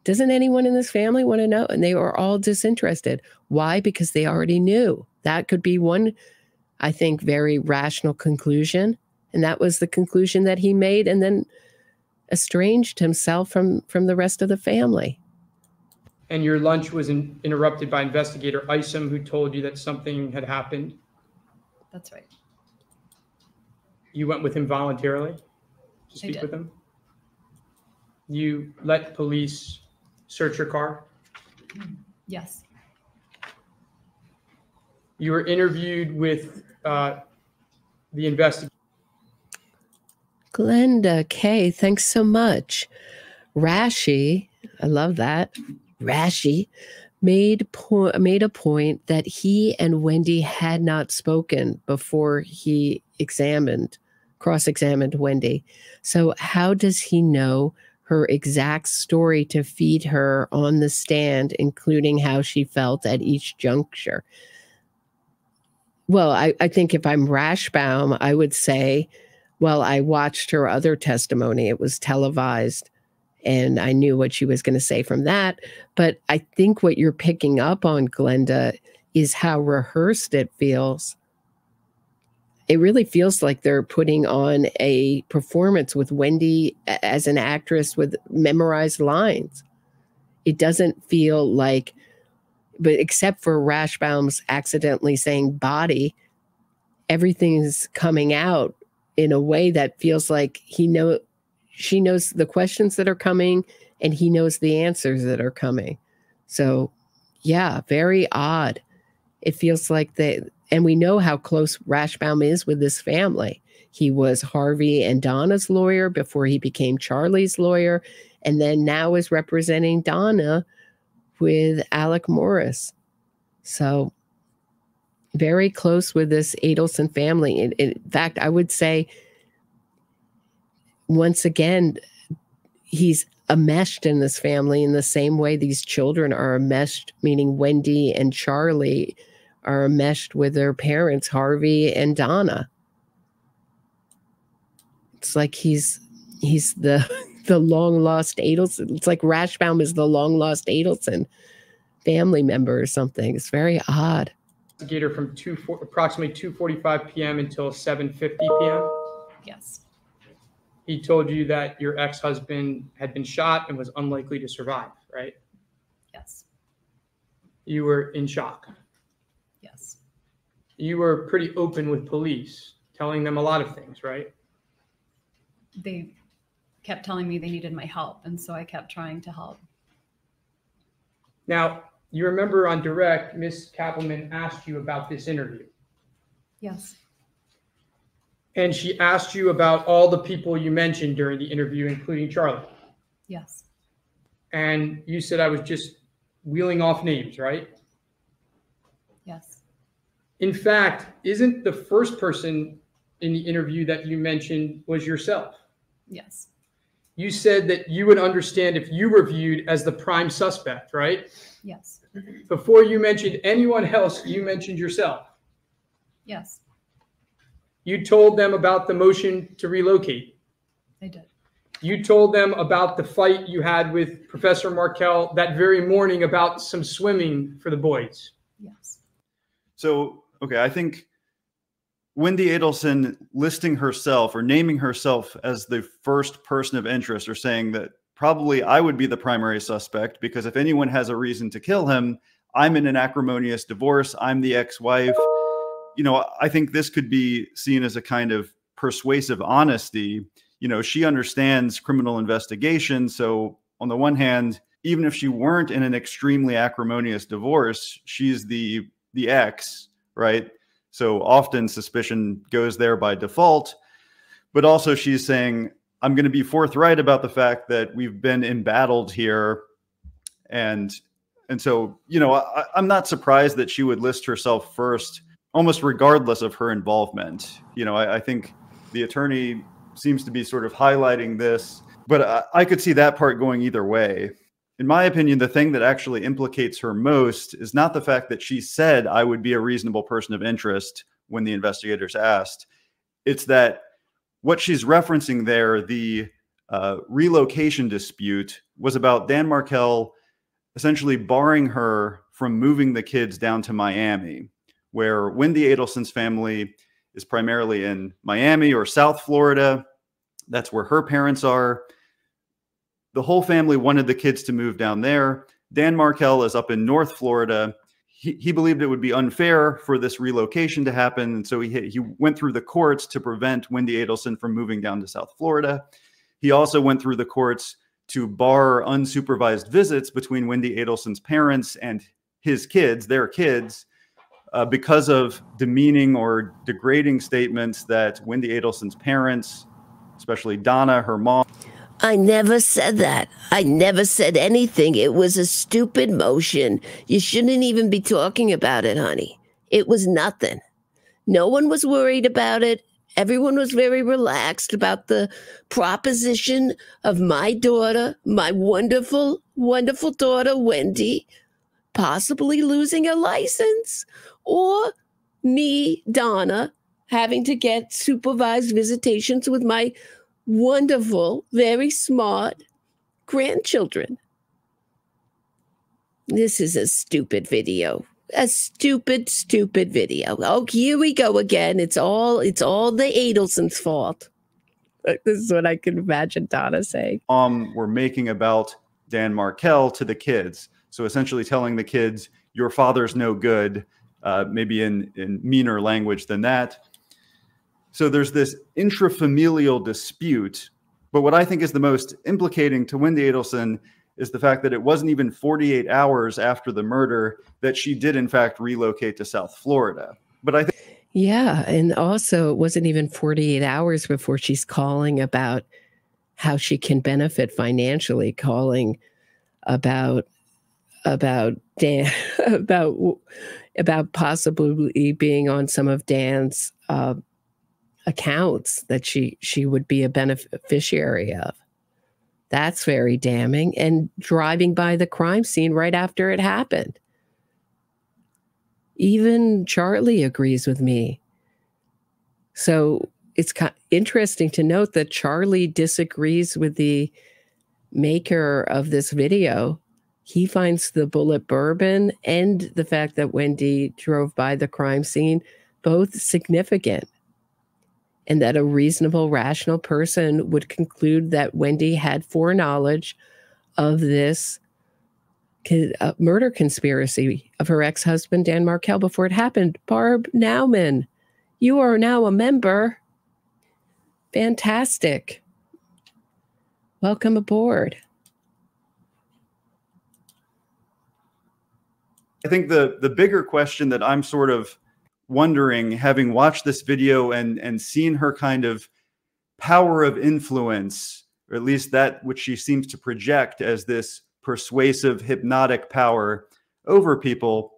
Doesn't anyone in this family want to know? And they were all disinterested. Why? Because they already knew. That could be one, I think, very rational conclusion. And that was the conclusion that he made. And then estranged himself from from the rest of the family. And your lunch was in, interrupted by investigator Isom, who told you that something had happened. That's right. You went with him voluntarily to speak with them? You let police search your car. Yes. You were interviewed with uh, the investigator. Glenda Kay, thanks so much. Rashi, I love that. Rashi made po- made a point that he and Wendi had not spoken before he examined cross-examined Wendi. So how does he know her exact story to feed her on the stand including how she felt at each juncture? Well, I, I think if I'm Rashbaum, I would say well, I watched her other testimony. It was televised and I knew what she was going to say from that. But I think what you're picking up on, Glenda, is how rehearsed it feels. It really feels like they're putting on a performance with Wendi as an actress with memorized lines. It doesn't feel like, but except for Rashbaum's accidentally saying body, everything is coming out in a way that feels like he know she knows the questions that are coming and he knows the answers that are coming. So, yeah, very odd. It feels like they and we know how close Rashbaum is with this family. He was Harvey and Donna's lawyer before he became Charlie's lawyer and then now is representing Donna with Alec Morris. So, very close with this Adelson family. In, in fact, I would say, once again, he's enmeshed in this family in the same way these children are enmeshed, meaning Wendi and Charlie are enmeshed with their parents, Harvey and Donna. It's like he's he's the the long lost Adelson. It's like Rashbaum is the long lost Adelson family member or something. It's very odd investigator from two four, approximately 2:45 p.m. until 7:50 p.m. Yes. He told you that your ex-husband had been shot and was unlikely to survive, right? Yes. You were in shock. You were pretty open with police, telling them a lot of things, right? They kept telling me they needed my help, and so I kept trying to help. Now, you remember on direct, Miss Cappleman asked you about this interview. Yes. And she asked you about all the people you mentioned during the interview, including Charlie. Yes. And you said I was just wheeling off names, right? Yes. In fact, isn't the first person in the interview that you mentioned was yourself? Yes. you said that you would understand if you were viewed as the prime suspect, right? Yes. Before you mentioned anyone else, you mentioned yourself. Yes, You told them about the motion to relocate. I did. You told them about the fight you had with Professor Markel that very morning about some swimming for the boys. Yes. So, okay, I think Wendi Adelson listing herself or naming herself as the first person of interest or saying that probably I would be the primary suspect because if anyone has a reason to kill him, I'm in an acrimonious divorce, I'm the ex wife. You know, I think this could be seen as a kind of persuasive honesty. You know, she understands criminal investigation. So, on the one hand, even if she weren't in an extremely acrimonious divorce, she's the the ex, right? So often suspicion goes there by default. But also, she's saying, I'm going to be forthright about the fact that we've been embattled here. And and so, you know, I, I'm not surprised that she would list herself first, almost regardless of her involvement. You know, I, I think the attorney seems to be sort of highlighting this, but I, I could see that part going either way in my opinion, the thing that actually implicates her most is not the fact that she said I would be a reasonable person of interest when the investigators asked. It's that what she's referencing there, the uh, relocation dispute, was about Dan Markel essentially barring her from moving the kids down to Miami, where Wendi Adelson's family is primarily in Miami or South Florida. That's where her parents are the whole family wanted the kids to move down there. Dan Markel is up in North Florida. He, he believed it would be unfair for this relocation to happen. And so he, he went through the courts to prevent Wendi Adelson from moving down to South Florida. He also went through the courts to bar unsupervised visits between Wendi Adelson's parents and his kids, their kids, uh, because of demeaning or degrading statements that Wendi Adelson's parents, especially Donna, her mom, I never said that. I never said anything. It was a stupid motion. You shouldn't even be talking about it, honey. It was nothing. No one was worried about it. Everyone was very relaxed about the proposition of my daughter, my wonderful, wonderful daughter, Wendi, possibly losing a license, or me, Donna, having to get supervised visitations with my wonderful, very smart grandchildren. This is a stupid video. A stupid, stupid video. Oh, here we go again. It's all it's all the Adelson's fault. This is what I can imagine Donna saying. Um, we're making about Dan Markel to the kids. So essentially telling the kids, your father's no good, uh, maybe in, in meaner language than that. So there's this intrafamilial dispute. But what I think is the most implicating to Wendi Adelson is the fact that it wasn't even 48 hours after the murder that she did, in fact, relocate to South Florida. But I think. Yeah. And also, it wasn't even 48 hours before she's calling about how she can benefit financially, calling about about Dan about about possibly being on some of Dan's uh, accounts that she she would be a beneficiary of. That's very damning. And driving by the crime scene right after it happened. Even Charlie agrees with me. So it's interesting to note that Charlie disagrees with the maker of this video. He finds the Bulleit bourbon and the fact that Wendi drove by the crime scene both significant and that a reasonable, rational person would conclude that Wendi had foreknowledge of this uh, murder conspiracy of her ex husband, Dan Markel, before it happened. Barb Nauman, you are now a member. Fantastic. Welcome aboard. I think the the bigger question that I'm sort of wondering, having watched this video and and seen her kind of power of influence, or at least that which she seems to project as this persuasive, hypnotic power over people,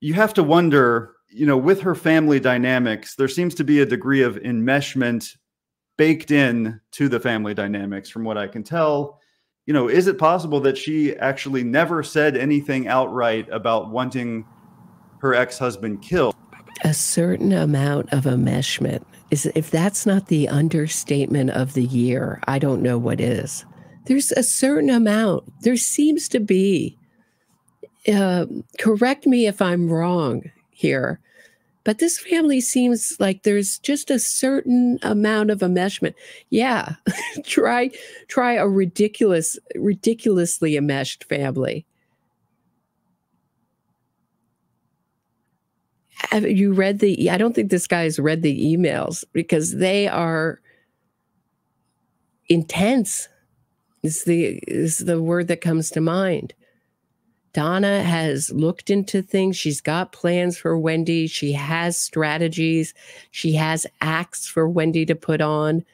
you have to wonder, you know, with her family dynamics, there seems to be a degree of enmeshment baked in to the family dynamics from what I can tell. You know, is it possible that she actually never said anything outright about wanting her ex-husband killed? A certain amount of enmeshment is if that's not the understatement of the year, I don't know what is. There's a certain amount. There seems to be. Uh, correct me if I'm wrong here, but this family seems like there's just a certain amount of enmeshment. Yeah, try try a ridiculous, ridiculously enmeshed family. Have you read the? I don't think this guy's read the emails because they are intense. Is the is the word that comes to mind. Donna has looked into things. She's got plans for Wendi. She has strategies. She has acts for Wendi to put on,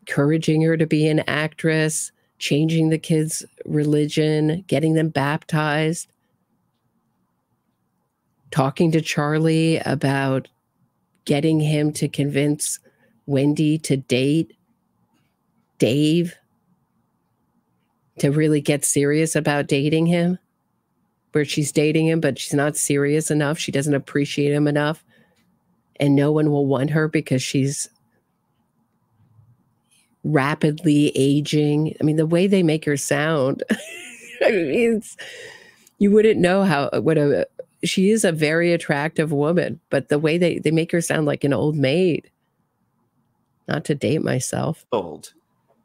encouraging her to be an actress, changing the kids' religion, getting them baptized, talking to Charlie about getting him to convince Wendi to date Dave to really get serious about dating him, where she's dating him, but she's not serious enough. She doesn't appreciate him enough. And no one will want her because she's rapidly aging. I mean, the way they make her sound, I mean, it's, you wouldn't know how, what a, she is a very attractive woman, but the way they, they make her sound like an old maid, not to date myself. Old.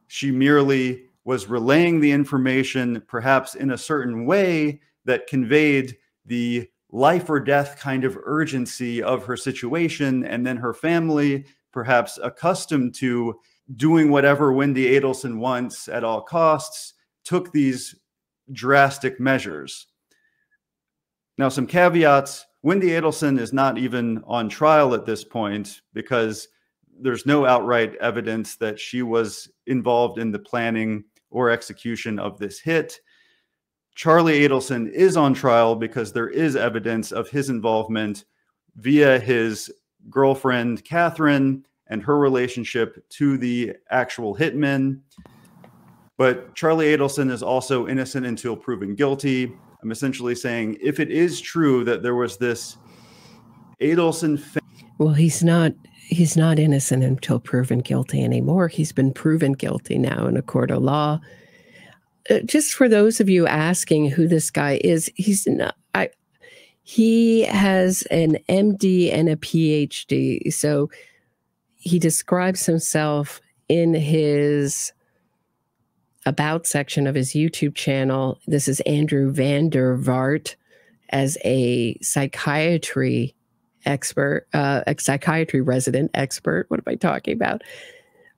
She merely was relaying the information, perhaps in a certain way that conveyed the life or death kind of urgency of her situation. And then her family, perhaps accustomed to doing whatever Wendi Adelson wants at all costs, took these drastic measures. Now, some caveats Wendi Adelson is not even on trial at this point because there's no outright evidence that she was involved in the planning or execution of this hit. Charlie Adelson is on trial because there is evidence of his involvement via his girlfriend, Katherine, and her relationship to the actual hitman. But Charlie Adelson is also innocent until proven guilty. I'm essentially saying if it is true that there was this Adelson. Fa- well, he's not he's not innocent until proven guilty anymore. He's been proven guilty now in a court of law. Uh, just for those of you asking who this guy is, he's not. I, he has an MD and a PhD. So he describes himself in his about section of his YouTube channel. This is Andrew van der Vaart as a psychiatry expert, uh, a psychiatry resident expert. What am I talking about?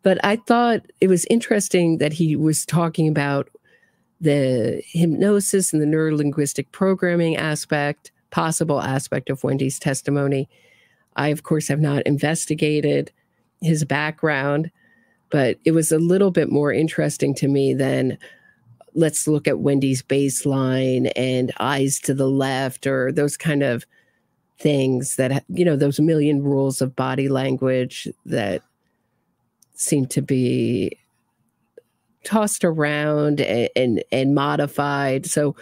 But I thought it was interesting that he was talking about the hypnosis and the neurolinguistic programming aspect, possible aspect of Wendi's testimony. I, of course, have not investigated his background, but it was a little bit more interesting to me than let's look at Wendi's baseline and eyes to the left or those kind of things that you know those million rules of body language that seem to be tossed around and, and, and modified. So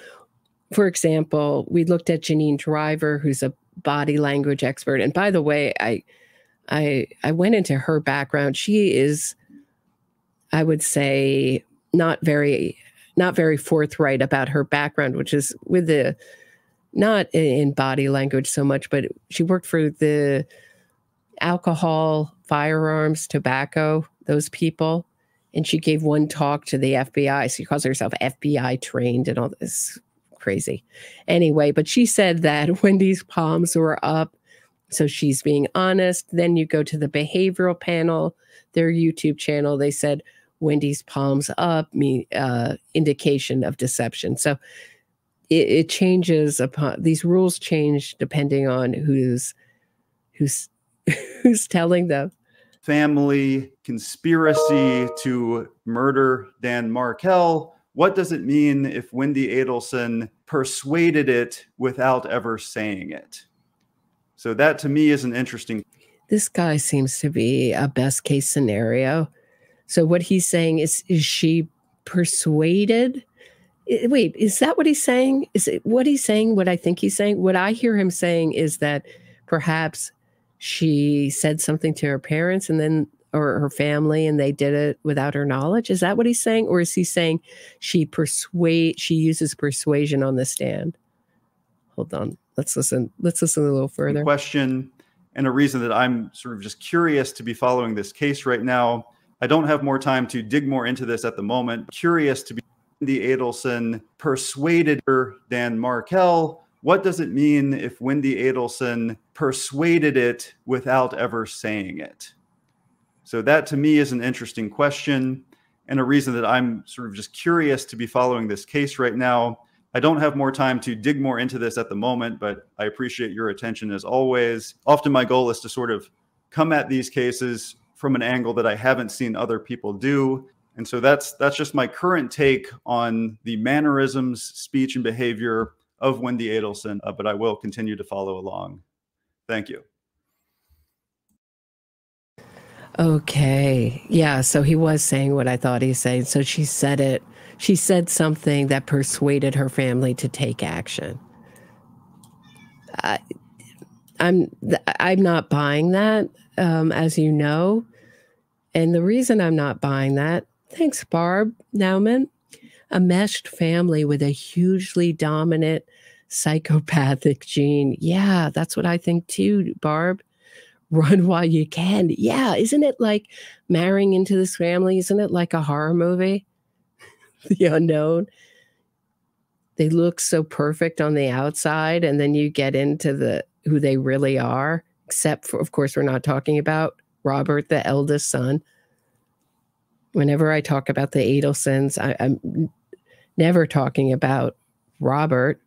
for example we looked at janine driver who's a body language expert. And by the way i i i went into her background. She is i would say not very not very forthright about her background which is with the not in body language so much, but she worked for the alcohol, firearms, tobacco, those people. And she gave one talk to the FBI. She calls herself FBI trained and all this crazy. Anyway, but she said that Wendi's palms were up. So she's being honest. Then you go to the behavioral panel, their YouTube channel. They said Wendi's palms up, me uh, indication of deception. So it, it changes upon these rules change depending on who's who's who's telling them family conspiracy to murder Dan Markel. What does it mean if Wendi Adelson persuaded it without ever saying it? So that to me is an interesting. this guy seems to be a best case scenario. So what he's saying is is she persuaded? Wait, is that what he's saying? Is it what he's saying? What I think he's saying? What I hear him saying is that perhaps she said something to her parents and then or her family and they did it without her knowledge. Is that what he's saying? Or is he saying she persuade she uses persuasion on the stand? Hold on. Let's listen. Let's listen a little further. question and a reason that I'm sort of just curious to be following this case right now. I don't have more time to dig more into this at the moment. Curious to be Wendi Adelson persuaded Dan Markel. What does it mean if Wendi Adelson persuaded it without ever saying it? So that to me is an interesting question and a reason that I'm sort of just curious to be following this case right now. I don't have more time to dig more into this at the moment, but I appreciate your attention as always. Often my goal is to sort of come at these cases from an angle that I haven't seen other people do. And so that's that's just my current take on the mannerisms, speech and behavior of Wendi Adelson, uh, but I will continue to follow along. Thank you. Okay. Yeah. So he was saying what I thought he's saying. So she said it. She said something that persuaded her family to take action. I, I'm I'm not buying that, um, as you know, and the reason I'm not buying that. Thanks, Barb Nauman. A meshed family with a hugely dominant psychopathic gene. Yeah, that's what I think too, Barb run while you can. Yeah, isn't it like marrying into this family? Isn't it like a horror movie? the unknown. They look so perfect on the outside, and then you get into the who they really are. Except for, of course, we're not talking about Robert, the eldest son. Whenever I talk about the Adelsons, I, I'm never talking about Robert.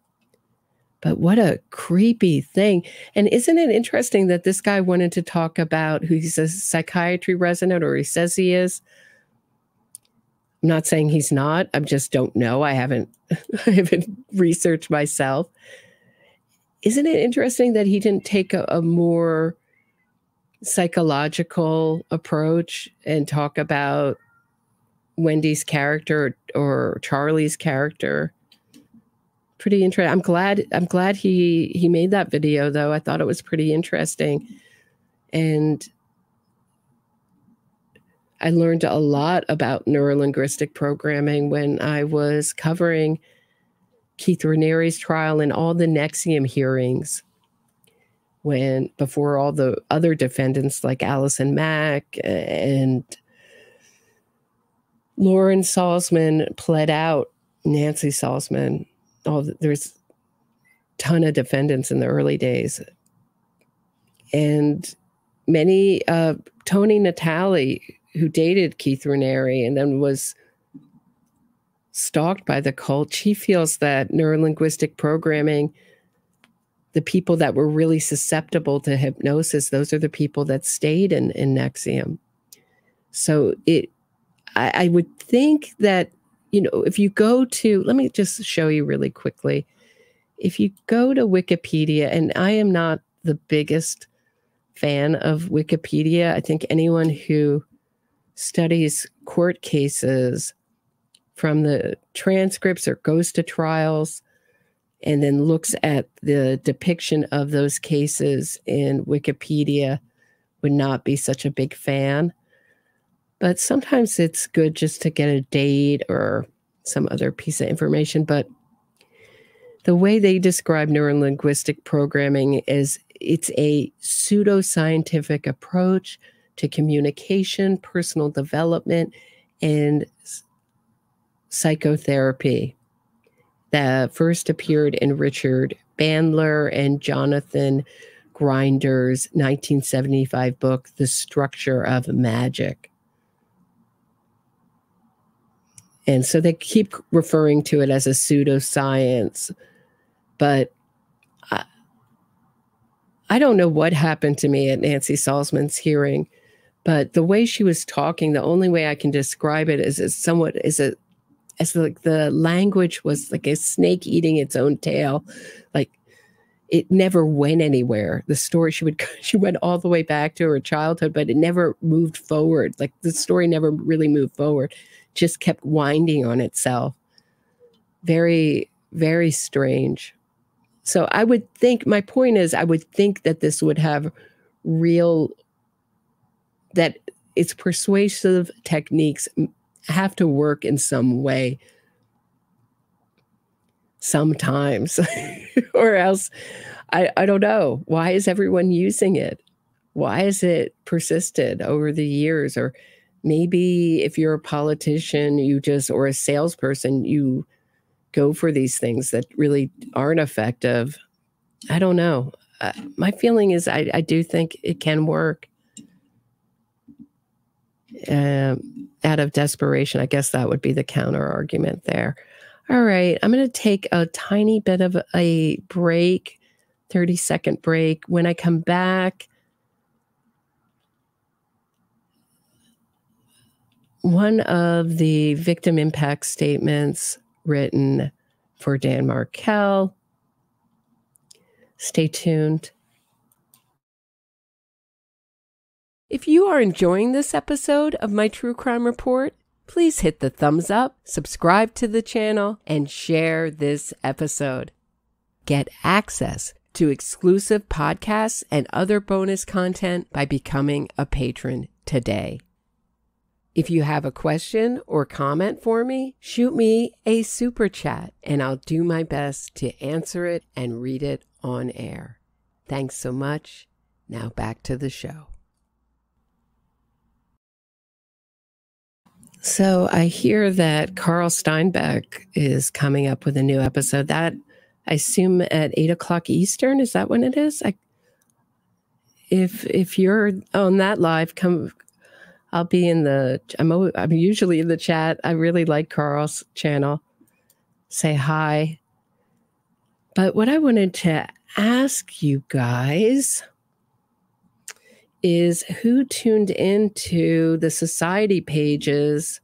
But what a creepy thing. And isn't it interesting that this guy wanted to talk about who he's a psychiatry resident or he says he is? I'm not saying he's not. I just don't know. I haven't I haven't researched myself. Isn't it interesting that he didn't take a, a more psychological approach and talk about Wendi's character or Charlie's character? pretty interesting. I'm glad I'm glad he he made that video though. I thought it was pretty interesting. And I learned a lot about neurolinguistic programming when I was covering Keith Raniere's trial and all the NXIVM hearings when before all the other defendants like Allison Mack and Lauren Salzman pled out Nancy Salzman. All the, there's ton of defendants in the early days. And many uh, toni natalie who dated keith raniere and then was stalked by the cult. She feels that neurolinguistic programming the people that were really susceptible to hypnosis those are the people that stayed in, in NXIVM. So it I, I would think that you know, if you go to, let me just show you really quickly. If you go to Wikipedia, and I am not the biggest fan of Wikipedia, I think anyone who studies court cases from the transcripts or goes to trials and then looks at the depiction of those cases in Wikipedia would not be such a big fan but sometimes it's good just to get a date or some other piece of information. But the way they describe neurolinguistic programming is it's a pseudoscientific approach to communication, personal development, and psychotherapy that first appeared in Richard Bandler and Jonathan Grinder's 1975 book, The Structure of Magic. And so they keep referring to it as a pseudoscience. But I, don't know what happened to me at Nancy Salzman's hearing, but the way she was talking, the only way I can describe it is, is somewhat is a as like the language was like a snake eating its own tail. Like it never went anywhere. The story she would she went all the way back to her childhood, but it never moved forward. Like the story never really moved forward, just kept winding on itself. Very, very strange. So I would think my point is I would think that this would have real that its persuasive techniques have to work in some way sometimes or else I, I don't know. Why is everyone using it? Why has it persisted over the years? Or maybe if you're a politician you just or a salesperson you go for these things that really aren't effective. I don't know. Uh, my feeling is I, I do think it can work um, out of desperation i guess that would be the counter argument there all right, I'm going to take a tiny bit of a break, 30 second break. When I come back, one of the victim impact statements written for Dan Markel. Stay tuned. If you are enjoying this episode of my True Crime Report, please hit the thumbs up, subscribe to the channel, and share this episode. Get access to exclusive podcasts and other bonus content by becoming a patron today. If you have a question or comment for me, shoot me a super chat and I'll do my best to answer it and read it on air. Thanks so much. Now back to the show. So I hear that Carl Steinbeck is coming up with a new episode. That I assume at eight o'clock Eastern. Is that when it is? I, if if you're on that live, come. I'll be in the. I'm I'm usually in the chat. I really like Carl's channel. Say hi. But what I wanted to ask you guys is who tuned into the society pages.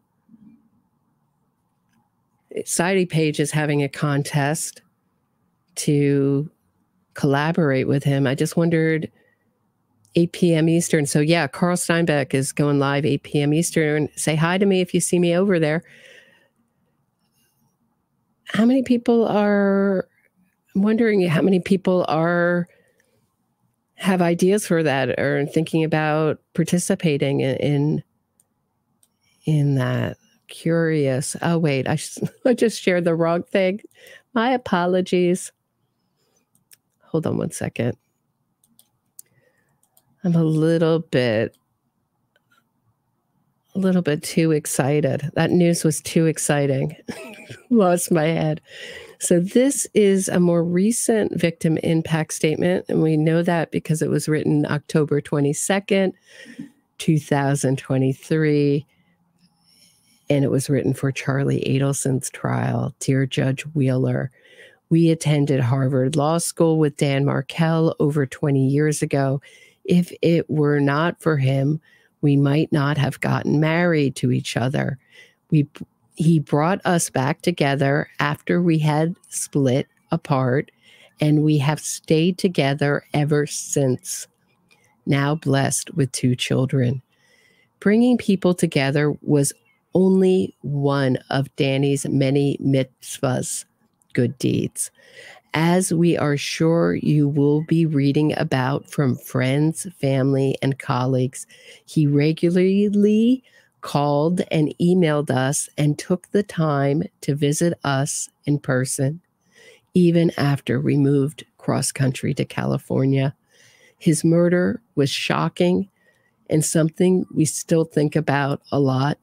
Society page is having a contest to collaborate with him. I just wondered 8 p.m. Eastern. So yeah, Carl Steinbeck is going live 8 p.m. Eastern. Say hi to me if you see me over there. How many people are I'm wondering how many people are have ideas for that or thinking about participating in in, in that. Curious. Oh wait I, I just shared the wrong thing. My apologies. Hold on one second. I'm a little bit a little bit too excited that news was too exciting lost my head so, this is a more recent victim impact statement, and we know that because it was written October 22nd, 2023, and it was written for Charlie Adelson's trial. Dear Judge Wheeler, we attended Harvard Law School with Dan Markel over 20 years ago. If it were not for him, we might not have gotten married to each other. We he brought us back together after we had split apart, and we have stayed together ever since. Now blessed with two children. Bringing people together was only one of Danny's many mitzvahs, good deeds. As we are sure you will be reading about from friends, family, and colleagues, he regularly called and emailed us and took the time to visit us in person, even after we moved cross country to California. His murder was shocking and something we still think about a lot,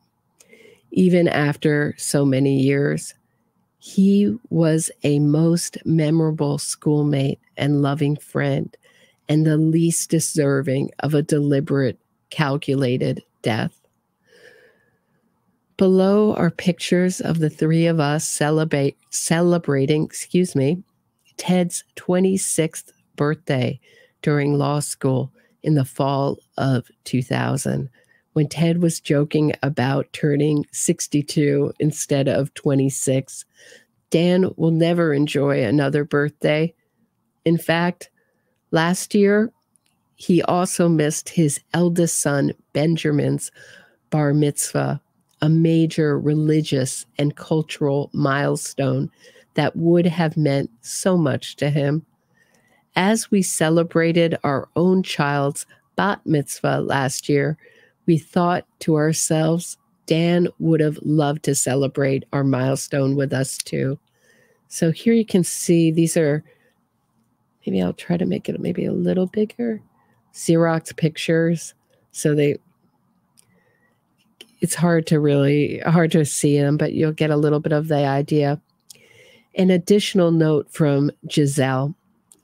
even after so many years. He was a most memorable schoolmate and loving friend, and the least deserving of a deliberate, calculated death. Below are pictures of the three of us celebrate, celebrating, excuse me, Ted's 26th birthday during law school in the fall of 2000 when Ted was joking about turning 62 instead of 26. Dan will never enjoy another birthday In fact, last year, he also missed his eldest son, Benjamin's bar mitzvah, a major religious and cultural milestone that would have meant so much to him. As we celebrated our own child's bat mitzvah last year, we thought to ourselves, Dan would have loved to celebrate our milestone with us too. So here you can see these are, maybe I'll try to make it maybe a little bigger. Xerox pictures. So they, it's hard to really, hard to see them, but you'll get a little bit of the idea. An additional note from Giselle.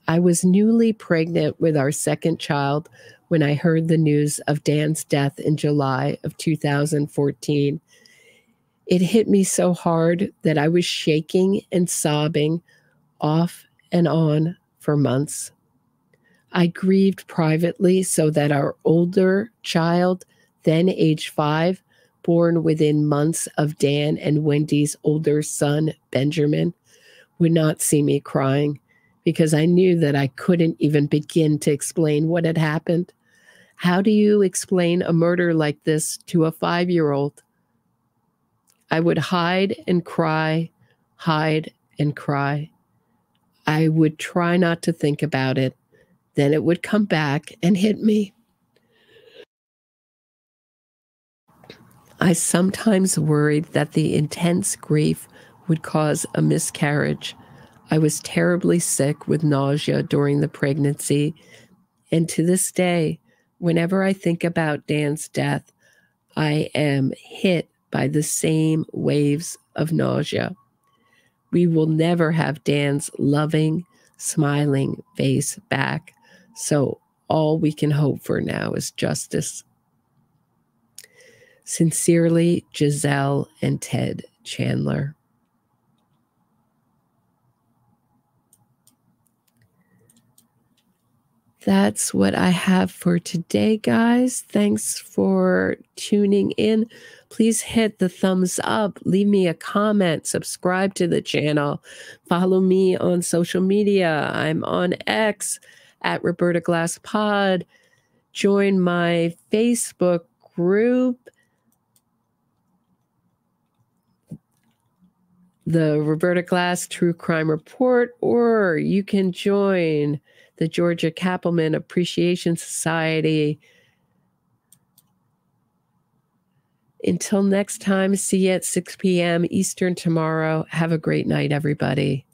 I was newly pregnant with our second child when I heard the news of Dan's death in July of 2014. It hit me so hard that I was shaking and sobbing off and on for months. I grieved privately so that our older child, then age five, born within months of Dan and Wendi's older son, Benjamin, would not see me crying because I knew that I couldn't even begin to explain what had happened. How do you explain a murder like this to a five year old? I would hide and cry, hide and cry. I would try not to think about it. Then it would come back and hit me. I sometimes worried that the intense grief would cause a miscarriage. I was terribly sick with nausea during the pregnancy. And to this day, whenever I think about Dan's death, I am hit by the same waves of nausea. We will never have Dan's loving, smiling face back. So all we can hope for now is justice. Sincerely, Giselle and Ted Chandler. That's what I have for today, guys. Thanks for tuning in. Please hit the thumbs up, leave me a comment, subscribe to the channel, follow me on social media. I'm on X at Roberta Glass Pod. Join my Facebook group, the Roberta Glass True Crime Report, or you can join the Georgia Cappleman Appreciation Society. Until next time, see you at 6 p.m. Eastern tomorrow. Have a great night, everybody.